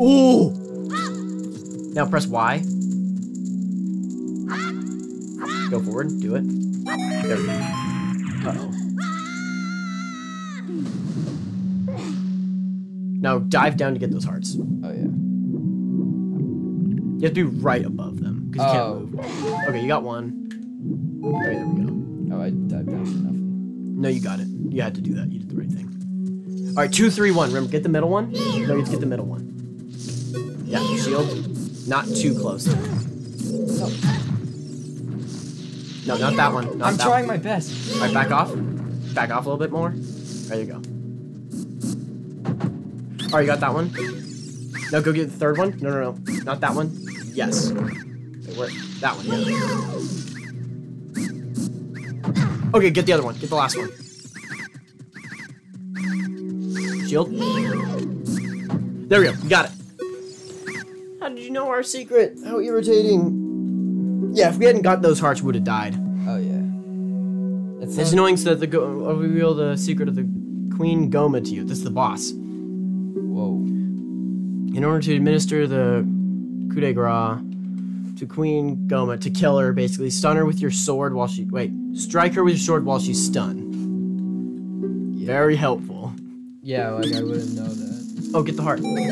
[SPEAKER 2] Ooh! Now press Y. Go forward. Do it. There we go. Uh-oh. Now dive down to get those hearts.
[SPEAKER 1] Oh yeah.
[SPEAKER 2] You have to be right above them because you
[SPEAKER 1] Oh.
[SPEAKER 2] can't move. Okay, you got one. There we go. No, you got it. You had to do that. You did the right thing. All right, two, three, one. Remember, get the middle one. No, you get the middle one. Yeah, shield. Not too close.
[SPEAKER 1] No,
[SPEAKER 2] No, not that one. Not
[SPEAKER 1] I'm
[SPEAKER 2] that
[SPEAKER 1] trying my best.
[SPEAKER 2] All right, back off. Back off a little bit more. There you go. All right, you got that one. No, go get the third one. No, no, no, not that one. Yes. Wait, where? That one. Yeah. Okay, get the other one. Get the last one. Shield. There we go. You got it. How did you know our secret? How irritating. Yeah, if we hadn't got those hearts, we would have died.
[SPEAKER 1] Oh yeah. It's
[SPEAKER 2] It's annoying so that the go- I'll reveal the secret of the Queen Gohma to you. This is the boss.
[SPEAKER 1] Whoa.
[SPEAKER 2] In order to administer the coup de grace to Queen Gohma, to kill her, basically, stun her with your sword while she. Wait, strike her with your sword while she's stunned. Very helpful.
[SPEAKER 1] Yeah, like I wouldn't know that.
[SPEAKER 2] Oh, get the heart.
[SPEAKER 1] Like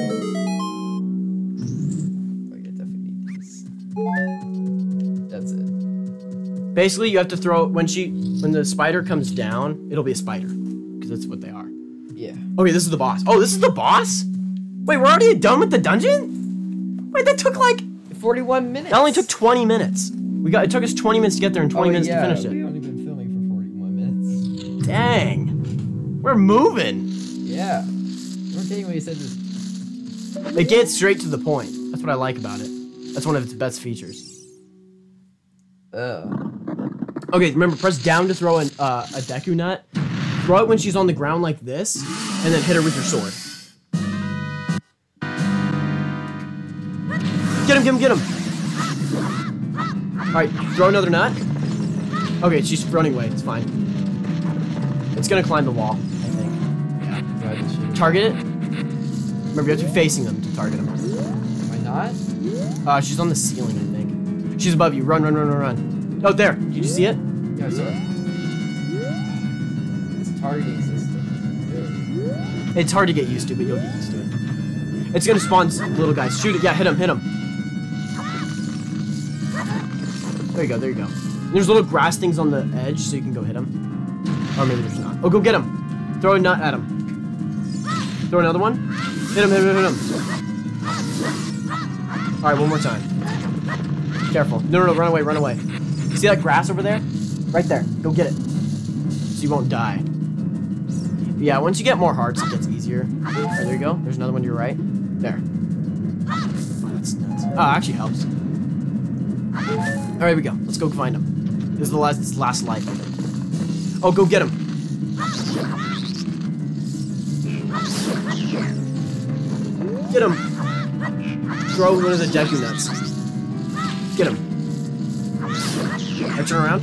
[SPEAKER 1] I definitely need this. That's it.
[SPEAKER 2] Basically, you have to throw when she when the spider comes down, it'll be a spider because that's what they are.
[SPEAKER 1] Yeah.
[SPEAKER 2] Okay, this is the boss. Oh, this is the boss. Wait, we're already done with the dungeon. Wait, that took like
[SPEAKER 1] 41 minutes.
[SPEAKER 2] That only took 20 minutes. We got it took us 20 minutes to get there and 20
[SPEAKER 1] Oh,
[SPEAKER 2] minutes
[SPEAKER 1] yeah,
[SPEAKER 2] to finish it. Dang. We're moving.
[SPEAKER 1] Yeah. We're getting what you said this?
[SPEAKER 2] It gets straight to the point. That's what I like about it. That's one of its best features.
[SPEAKER 1] Ugh.
[SPEAKER 2] Okay, remember, press down to throw an, uh, a Deku Nut. Throw it when she's on the ground like this, and then hit her with your sword. Get him, get him, get him! Alright, throw another nut. Okay, she's running away. It's fine. It's gonna climb the wall, I think.
[SPEAKER 1] She?
[SPEAKER 2] Target it. Remember, you have to be facing them to target them.
[SPEAKER 1] Am I not?
[SPEAKER 2] Uh, she's on the ceiling, I think. She's above you. Run, run, run, run, run. Oh, there. Did you see it?
[SPEAKER 1] Yeah, I saw it. This targeting system.
[SPEAKER 2] It's hard to get used to, but you'll get used to it. It's gonna spawn little guys. Shoot it. Yeah, hit him, hit him. There you go, there you go. There's little grass things on the edge, so you can go hit them. Or maybe there's. Oh, go get him. Throw a nut at him. Throw another one. Hit him, hit him, hit him. Alright, one more time. Careful. No, no, no, run away, run away. See that grass over there? Right there. Go get it. So you won't die. Yeah, once you get more hearts, it gets easier. There you go. There's another one to your right. There. Oh, that's nuts. Oh, actually helps. Alright, we go. Let's go find him. This is the last, this last life. Oh, go get him. Get him. Throw one of the Deku nuts. Get him. I turn around.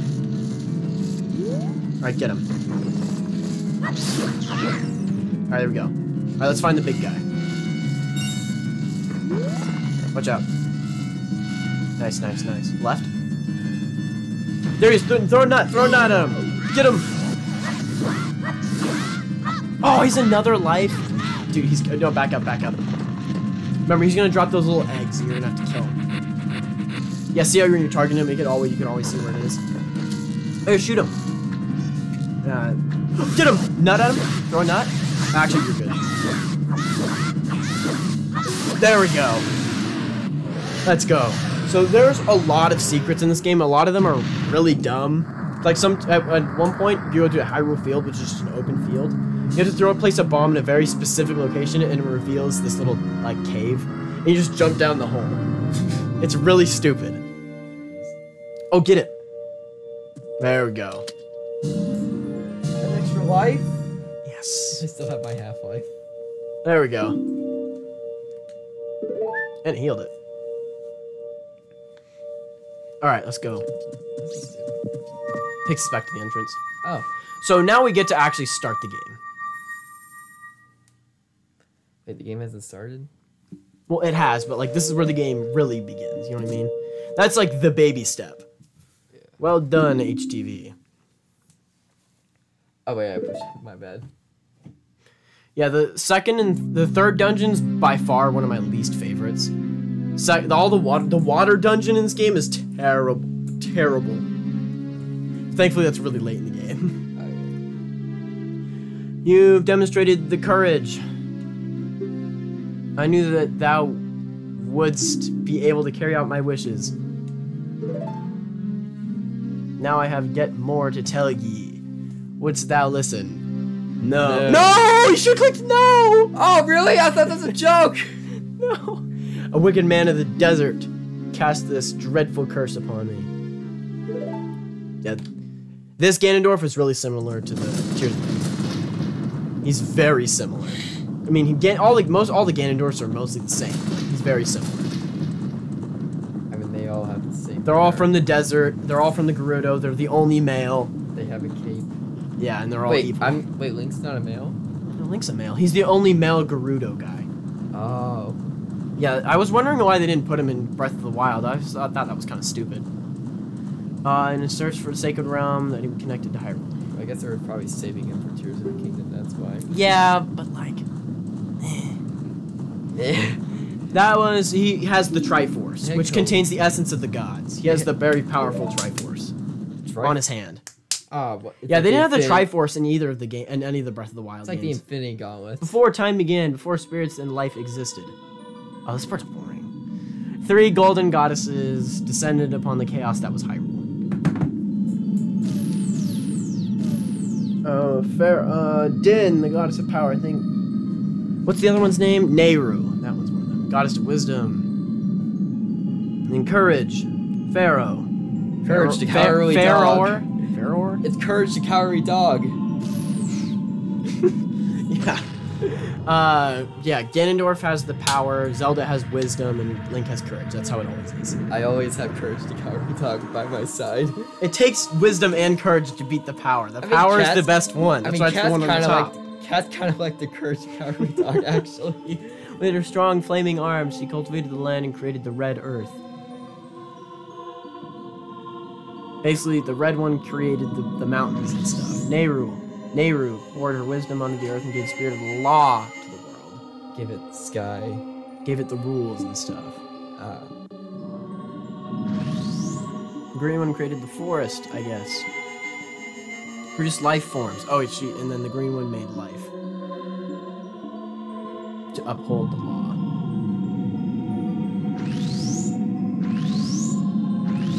[SPEAKER 2] Alright, get him. Alright, there we go. Alright, let's find the big guy. Watch out. Nice, nice, nice. Left. There he is. Th- throw a nut. Throw a nut at him. Get him. Oh, he's another life. Dude, he's no back up, back up. Remember, he's gonna drop those little eggs, and you're gonna have to kill him. Yeah, see how you're targeting him, make it always you can always see where it is. Hey, shoot him. Uh, get him. Nut at him. Throw a nut. Actually, you're good. There we go. Let's go. So there's a lot of secrets in this game. A lot of them are really dumb. Like some at, at one point, you go to a Hyrule field, which is just an open field. You have to throw a place a bomb in a very specific location, and it reveals this little like cave. And you just jump down the hole. It's really stupid. Oh, get it. There we go.
[SPEAKER 1] An extra life?
[SPEAKER 2] Yes.
[SPEAKER 1] I still have my half life.
[SPEAKER 2] There we go. And it healed it. Alright, let's go. Takes us back to the entrance.
[SPEAKER 1] Oh.
[SPEAKER 2] So now we get to actually start the game.
[SPEAKER 1] Wait, the game hasn't started?
[SPEAKER 2] Well, it has, but like this is where the game really begins. You know what I mean? That's like the baby step. Well done, HTV.
[SPEAKER 1] Oh wait, I pushed my bad.
[SPEAKER 2] Yeah, the second and the third dungeon's by far one of my least favorites. Se- all the water, the water dungeon in this game is terrible, terrible. Thankfully, that's really late in the game. Oh, You've demonstrated the courage. I knew that thou wouldst be able to carry out my wishes. Now I have yet more to tell ye. Wouldst thou listen? No.
[SPEAKER 1] No.
[SPEAKER 2] No! You should click no!
[SPEAKER 1] Oh really? I thought that was a joke!
[SPEAKER 2] No. A wicked man of the desert cast this dreadful curse upon me. Yeah. This Ganondorf is really similar to the Tears of the Kingdom. He's very similar. I mean, he, Gan- all the most all the Ganondorfs are mostly the same. He's very similar.
[SPEAKER 1] I mean, they all have the same.
[SPEAKER 2] They're all from the desert. They're all from the Gerudo. They're the only male.
[SPEAKER 1] They have a cape.
[SPEAKER 2] Yeah, and they're all
[SPEAKER 1] Wait,
[SPEAKER 2] evil.
[SPEAKER 1] I'm. Wait, Link's not a male.
[SPEAKER 2] No, Link's a male. He's the only male Gerudo guy.
[SPEAKER 1] Oh.
[SPEAKER 2] Yeah, I was wondering why they didn't put him in Breath of the Wild. I, was, I thought that was kind of stupid. Uh, in a search for the sacred realm that he connected to Hyrule.
[SPEAKER 1] I guess they were probably saving him for Tears of the Kingdom. That's why.
[SPEAKER 2] Yeah, but like that was he has the Triforce,
[SPEAKER 1] Yeah,
[SPEAKER 2] which
[SPEAKER 1] cool.
[SPEAKER 2] contains the essence of the gods. He has the very powerful Triforce
[SPEAKER 1] Tri-
[SPEAKER 2] on his hand.
[SPEAKER 1] Ah, what?
[SPEAKER 2] Yeah,
[SPEAKER 1] like
[SPEAKER 2] they didn't have the
[SPEAKER 1] Infini-
[SPEAKER 2] Triforce in either of the game in any of the Breath of the Wild
[SPEAKER 1] It's like the. Infinity Gauntlet.
[SPEAKER 2] Before time began, before spirits and life existed. Oh, this part's boring. Three golden goddesses descended upon the chaos that was Hyrule. Oh, fair. Uh, Din, the goddess of power. I think. What's the other one's name? Nayru. That one's one of them. Goddess of wisdom. And courage. Farore.
[SPEAKER 1] Courage,
[SPEAKER 2] to
[SPEAKER 1] cowardly
[SPEAKER 2] Farore.
[SPEAKER 1] dog.
[SPEAKER 2] Farore.
[SPEAKER 1] It's Courage to Cowardly Dog.
[SPEAKER 2] Yeah. Uh, yeah, Ganondorf has the power, Zelda has wisdom, and Link has courage. That's how it always is.
[SPEAKER 1] I always have Courage to Cowardly Dog by my side.
[SPEAKER 2] It takes wisdom and courage to beat the power. The
[SPEAKER 1] I mean,
[SPEAKER 2] power is the best one.
[SPEAKER 1] I
[SPEAKER 2] That's
[SPEAKER 1] mean,
[SPEAKER 2] why it's the one on the top.
[SPEAKER 1] like Cat's kind of like the the Cowardly Dog, actually.
[SPEAKER 2] With her strong flaming arms, she cultivated the land and created the red earth. Basically, the red one created the, the mountains and stuff. Nayru. Nayru poured her wisdom onto the earth and gave the spirit of law to the world.
[SPEAKER 1] Give it Sky.
[SPEAKER 2] Gave it the rules and stuff.
[SPEAKER 1] Uh,
[SPEAKER 2] The green one created the forest, I guess. Produced life forms. Oh, she and then the green one made life. To uphold the law.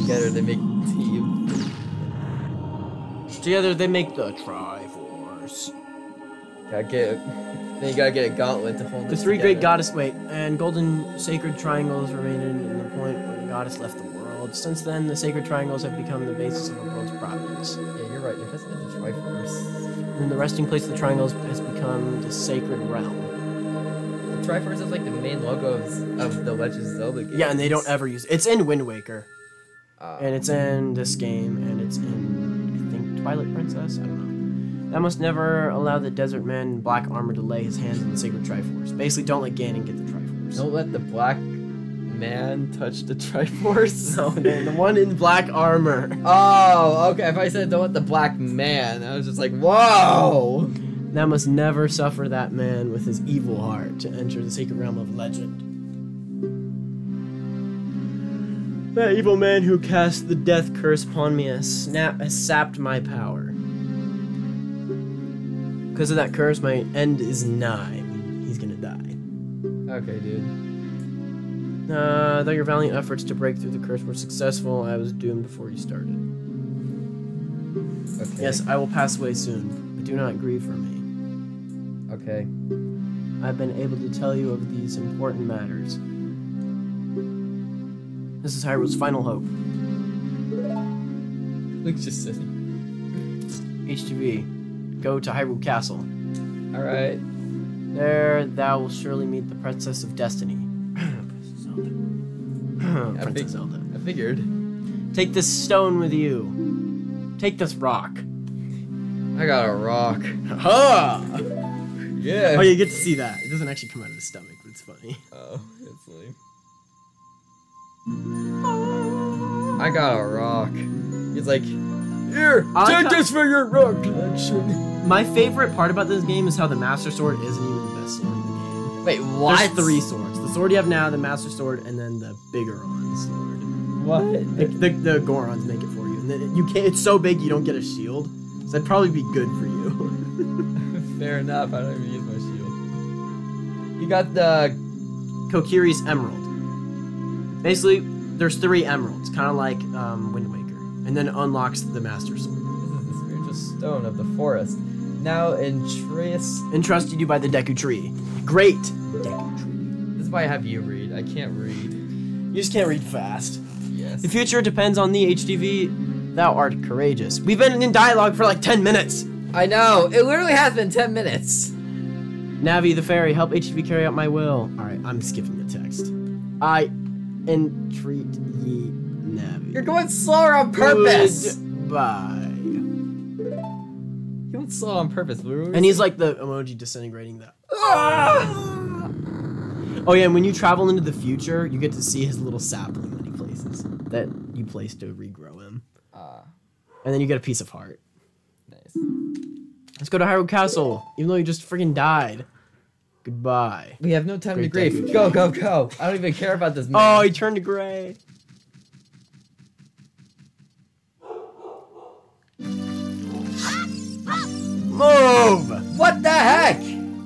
[SPEAKER 1] together they make team.
[SPEAKER 2] Together they make the Triforce.
[SPEAKER 1] Gotta get. Then you gotta get a gauntlet to hold
[SPEAKER 2] The three great
[SPEAKER 1] together.
[SPEAKER 2] goddess wait, and golden sacred triangles remain in the point where the goddess left the world. Since then, the sacred triangles have become the basis of the world's providence.
[SPEAKER 1] Yeah, you're right. Been a Triforce.
[SPEAKER 2] And the resting place of the triangles has become the sacred realm.
[SPEAKER 1] The Triforce is like the main logo of, of the Legend of Zelda games.
[SPEAKER 2] Yeah, and they don't ever use it. it's in Wind Waker.
[SPEAKER 1] Uh,
[SPEAKER 2] And it's in this game, and it's in, I think, Twilight Princess? I don't know. That must never allow the desert man in black armor to lay his hands on the sacred Triforce. Basically, don't let Ganon get the Triforce.
[SPEAKER 1] don't let the black man touch the Triforce.
[SPEAKER 2] No, the, the one in black armor.
[SPEAKER 1] Oh, okay. If I said don't let the black man, I was just like, whoa.
[SPEAKER 2] That must never suffer that man with his evil heart to enter the sacred realm of legend. That evil man who cast the death curse upon me has, snap, has sapped my power. Because of that curse, my end is nigh. He's gonna die.
[SPEAKER 1] Okay, dude.
[SPEAKER 2] Uh, though your valiant efforts to break through the curse were successful, I was doomed before you started.
[SPEAKER 1] Okay.
[SPEAKER 2] Yes, I will pass away soon, but do not grieve for me.
[SPEAKER 1] Okay.
[SPEAKER 2] I've been able to tell you of these important matters. This is Hyrule's final hope.
[SPEAKER 1] Luke's just sitting.
[SPEAKER 2] HTV, go to Hyrule Castle.
[SPEAKER 1] All right.
[SPEAKER 2] There, thou will surely meet the Princess of Destiny. Uh-huh.
[SPEAKER 1] I
[SPEAKER 2] Princess
[SPEAKER 1] fig-
[SPEAKER 2] Zelda.
[SPEAKER 1] I figured.
[SPEAKER 2] Take this stone with you. Take this rock.
[SPEAKER 1] I got a rock.
[SPEAKER 2] Ha!
[SPEAKER 1] Yeah.
[SPEAKER 2] Oh, you get to see that. It doesn't actually come out of the stomach, but it's funny.
[SPEAKER 1] Oh, it's lame. I got a rock. He's like, here,
[SPEAKER 2] I
[SPEAKER 1] take this for your rock collection.
[SPEAKER 2] My favorite part about this game is how the Master Sword isn't even the best sword in the game.
[SPEAKER 1] Wait, what?
[SPEAKER 2] There's three swords. The sword you have now, the Master Sword, and then the Bigoron sword.
[SPEAKER 1] What?
[SPEAKER 2] The, the, the Gorons make it for you. And then you can't, it's so big you don't get a shield. So that'd probably be good for you.
[SPEAKER 1] Fair enough. I don't even use my shield. You got the.
[SPEAKER 2] Kokiri's Emerald. Basically, there's three emeralds, kind of like um, Wind Waker. And then unlocks the Master Sword.
[SPEAKER 1] This is the spiritual stone of the forest. Now entrust.
[SPEAKER 2] Entrusted you by the Deku Tree. Great Deku Tree.
[SPEAKER 1] Is why I have you read. I can't read.
[SPEAKER 2] You just can't read fast.
[SPEAKER 1] Yes.
[SPEAKER 2] The future depends on the HTV. Thou art courageous. We've been in dialogue for like 10 minutes.
[SPEAKER 1] I know. It literally has been 10 minutes.
[SPEAKER 2] Navi the fairy, help HTV carry out my will. Alright, I'm skipping the text. I entreat ye Navi.
[SPEAKER 1] You're going slower on purpose.
[SPEAKER 2] Goodbye.
[SPEAKER 1] You went slow on purpose.
[SPEAKER 2] And he's like the emoji disintegrating that. Ah! Oh yeah, and when you travel into the future, you get to see his little sapling that he places. That you place to regrow him.
[SPEAKER 1] Ah,
[SPEAKER 2] And then you get a piece of heart.
[SPEAKER 1] nice.
[SPEAKER 2] Let's go to Hyrule Castle, even though you just freaking died. Goodbye.
[SPEAKER 1] We have no time to
[SPEAKER 2] Great
[SPEAKER 1] grieve.
[SPEAKER 2] Deku
[SPEAKER 1] Go, go, go. I don't even care about this man.
[SPEAKER 2] Oh, he turned to gray. Move!
[SPEAKER 1] what the heck?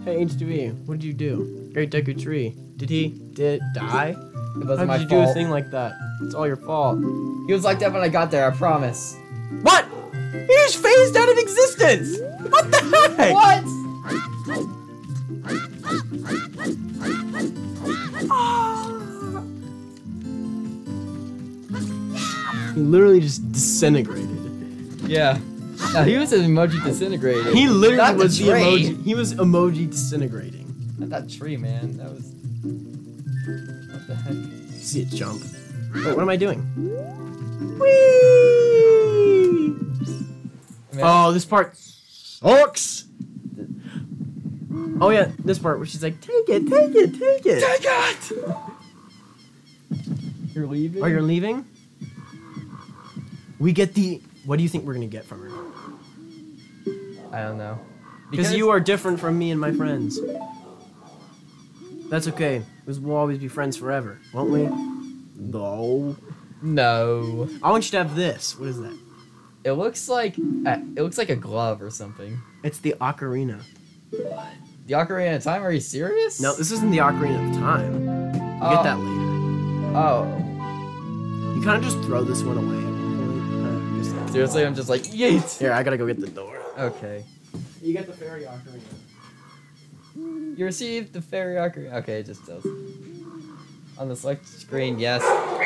[SPEAKER 2] Hey, HTV, what did you do? Great Deku Tree. Did he did die?
[SPEAKER 1] It
[SPEAKER 2] How
[SPEAKER 1] wasn't
[SPEAKER 2] did
[SPEAKER 1] my
[SPEAKER 2] you do a thing like that? It's all your fault.
[SPEAKER 1] He was like that when I got there, I promise.
[SPEAKER 2] What? He just phased out of existence! What the heck?
[SPEAKER 1] What?
[SPEAKER 2] He literally just disintegrated.
[SPEAKER 1] Yeah. Now he was an emoji disintegrating.
[SPEAKER 2] He literally
[SPEAKER 1] Not
[SPEAKER 2] was the
[SPEAKER 1] tree.
[SPEAKER 2] emoji. He was emoji disintegrating.
[SPEAKER 1] Not that tree, man. That was. What the heck?
[SPEAKER 2] See it jump. Wait, what am I doing? Whee! Oh, this part sucks. Oh yeah, this part where she's like, "Take it, take it, take it."
[SPEAKER 1] Take it! You're leaving?
[SPEAKER 2] Oh, you're leaving? We get the. What do you think we're gonna get from her?
[SPEAKER 1] I don't know.
[SPEAKER 2] Because you are different from me and my friends. That's okay, because we'll always be friends forever, won't we? No.
[SPEAKER 1] No.
[SPEAKER 2] I want you to have this. What is that?
[SPEAKER 1] It looks like uh, it looks like a glove or something.
[SPEAKER 2] It's the ocarina.
[SPEAKER 1] The Ocarina of Time? Are you serious?
[SPEAKER 2] No, this isn't the ocarina of time. You
[SPEAKER 1] Oh.
[SPEAKER 2] get that later.
[SPEAKER 1] Oh.
[SPEAKER 2] You kind of just throw this one away at one point. Uh, just
[SPEAKER 1] Seriously, I'm just like yeet.
[SPEAKER 2] Here, I gotta go get the door.
[SPEAKER 1] Okay.
[SPEAKER 2] You get the fairy ocarina.
[SPEAKER 1] You received the fairy ocarina. Okay, it just does. On the select screen, yes.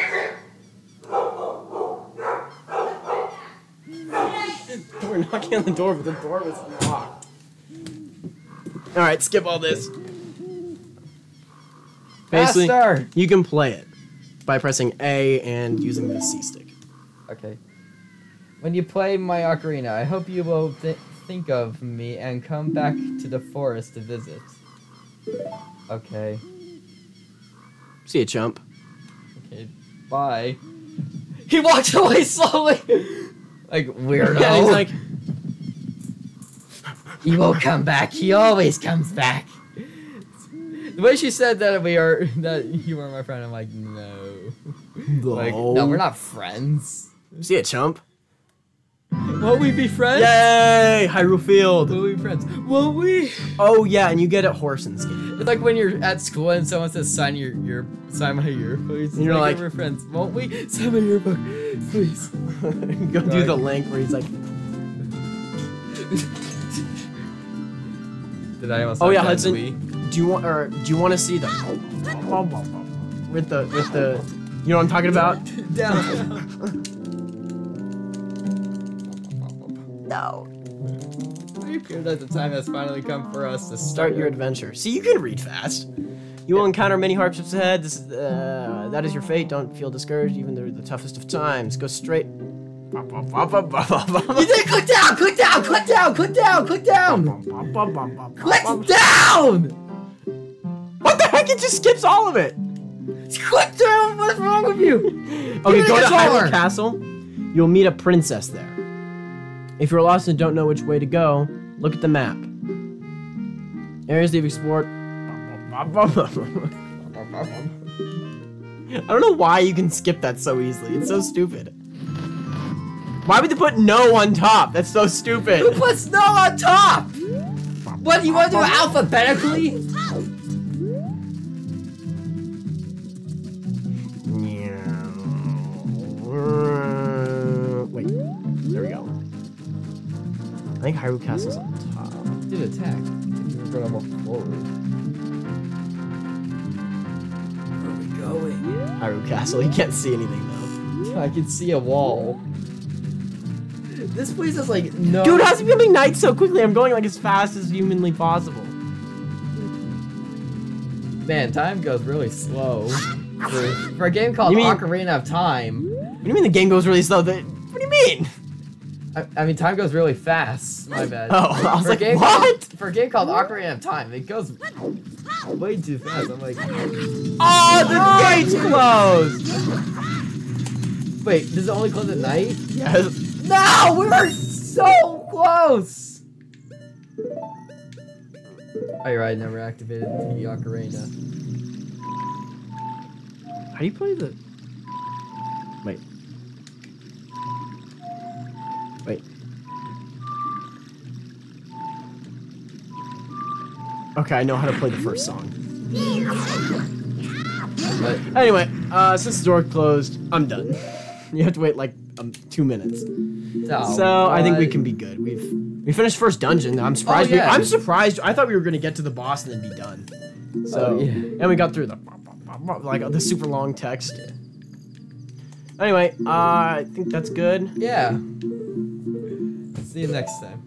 [SPEAKER 2] We're knocking on the door, but the door was locked. Alright, skip all this. Basically,
[SPEAKER 1] Faster!
[SPEAKER 2] you can play it by pressing A and using the C stick.
[SPEAKER 1] Okay. When you play my ocarina, I hope you will think of me and come back to the forest to visit. Okay.
[SPEAKER 2] See you, chump.
[SPEAKER 1] Okay. Bye. He walks away slowly. like weirdo.
[SPEAKER 2] Yeah, he's like,
[SPEAKER 1] he won't come back. He always comes back. The way she said that we are that you are my friend, I'm like no. Like no, we're not friends.
[SPEAKER 2] See a chump.
[SPEAKER 1] Won't we be friends?
[SPEAKER 2] Yay! Hyrule Field.
[SPEAKER 1] Will we be friends? Won't we?
[SPEAKER 2] Oh yeah, and you get a horse in skin.
[SPEAKER 1] It's like when you're at school and someone says sign your your sign my yearbook. It's
[SPEAKER 2] And you're like-
[SPEAKER 1] we're friends. Won't we? Sign my yearbook, please.
[SPEAKER 2] Go do the link where he's like,
[SPEAKER 1] Did I almost?
[SPEAKER 2] Oh, yeah, Hudson.
[SPEAKER 1] Dewey?
[SPEAKER 2] do you want or do you want to see the with the with the You know what I'm talking about?
[SPEAKER 1] Down.
[SPEAKER 2] No.
[SPEAKER 1] I feel that the time has finally come for us to
[SPEAKER 2] Start your adventure. See, you can read fast. You will encounter many hardships ahead. This is, uh, that is your fate. Don't feel discouraged, even through the toughest of times. Go straight.
[SPEAKER 1] You did click down, click down, click down, click down, click down, click down.
[SPEAKER 2] What the heck? It just skips all of it.
[SPEAKER 1] Click down. What's wrong with you?
[SPEAKER 2] Okay, go to. Hyrule Castle. You'll meet a princess there. If you're lost and don't know which way to go, look at the map. Areas that you've explored. I don't know why you can skip that so easily. It's so stupid. Why would they put no on top? That's so stupid.
[SPEAKER 1] Who
[SPEAKER 2] stupid.
[SPEAKER 1] put snow on top? What do you want to do alphabetically?
[SPEAKER 2] Think Hyrule Castle's on top.
[SPEAKER 1] Did attack. We're gonna walk forward. Where are we going?
[SPEAKER 2] Hyrule Castle. You can't see anything though.
[SPEAKER 1] I can see a wall. This place is like no.
[SPEAKER 2] Dude, how's it becoming night so quickly? I'm going like as fast as humanly possible.
[SPEAKER 1] Man, time goes really slow. For, for a game called
[SPEAKER 2] You mean-
[SPEAKER 1] Ocarina of Time,
[SPEAKER 2] What do you mean the game goes really slow? The,
[SPEAKER 1] I, I mean, time goes really fast. My bad.
[SPEAKER 2] Oh, I was
[SPEAKER 1] for
[SPEAKER 2] like,
[SPEAKER 1] game
[SPEAKER 2] what?
[SPEAKER 1] Called, for a game called Ocarina of Time, it goes way too fast. I'm like,
[SPEAKER 2] Oh, the gate's closed.
[SPEAKER 1] wait, does it only close at night?
[SPEAKER 2] Yes.
[SPEAKER 1] No, we were so close. Oh, you're right. I never activated the Ocarina.
[SPEAKER 2] How do you play the? Wait. Wait. Okay, I know how to play the first song.
[SPEAKER 1] But
[SPEAKER 2] Anyway, uh, since the door closed, I'm done. You have to wait like um, two minutes.
[SPEAKER 1] oh,
[SPEAKER 2] so I think we can be good. We've we finished first dungeon. I'm surprised.
[SPEAKER 1] Oh, yeah.
[SPEAKER 2] we, I'm surprised. I thought we were gonna get to the boss and then be done. So
[SPEAKER 1] Oh, yeah.
[SPEAKER 2] and we got through the like the super long text. Anyway, uh, I think that's good.
[SPEAKER 1] Yeah. See you next time.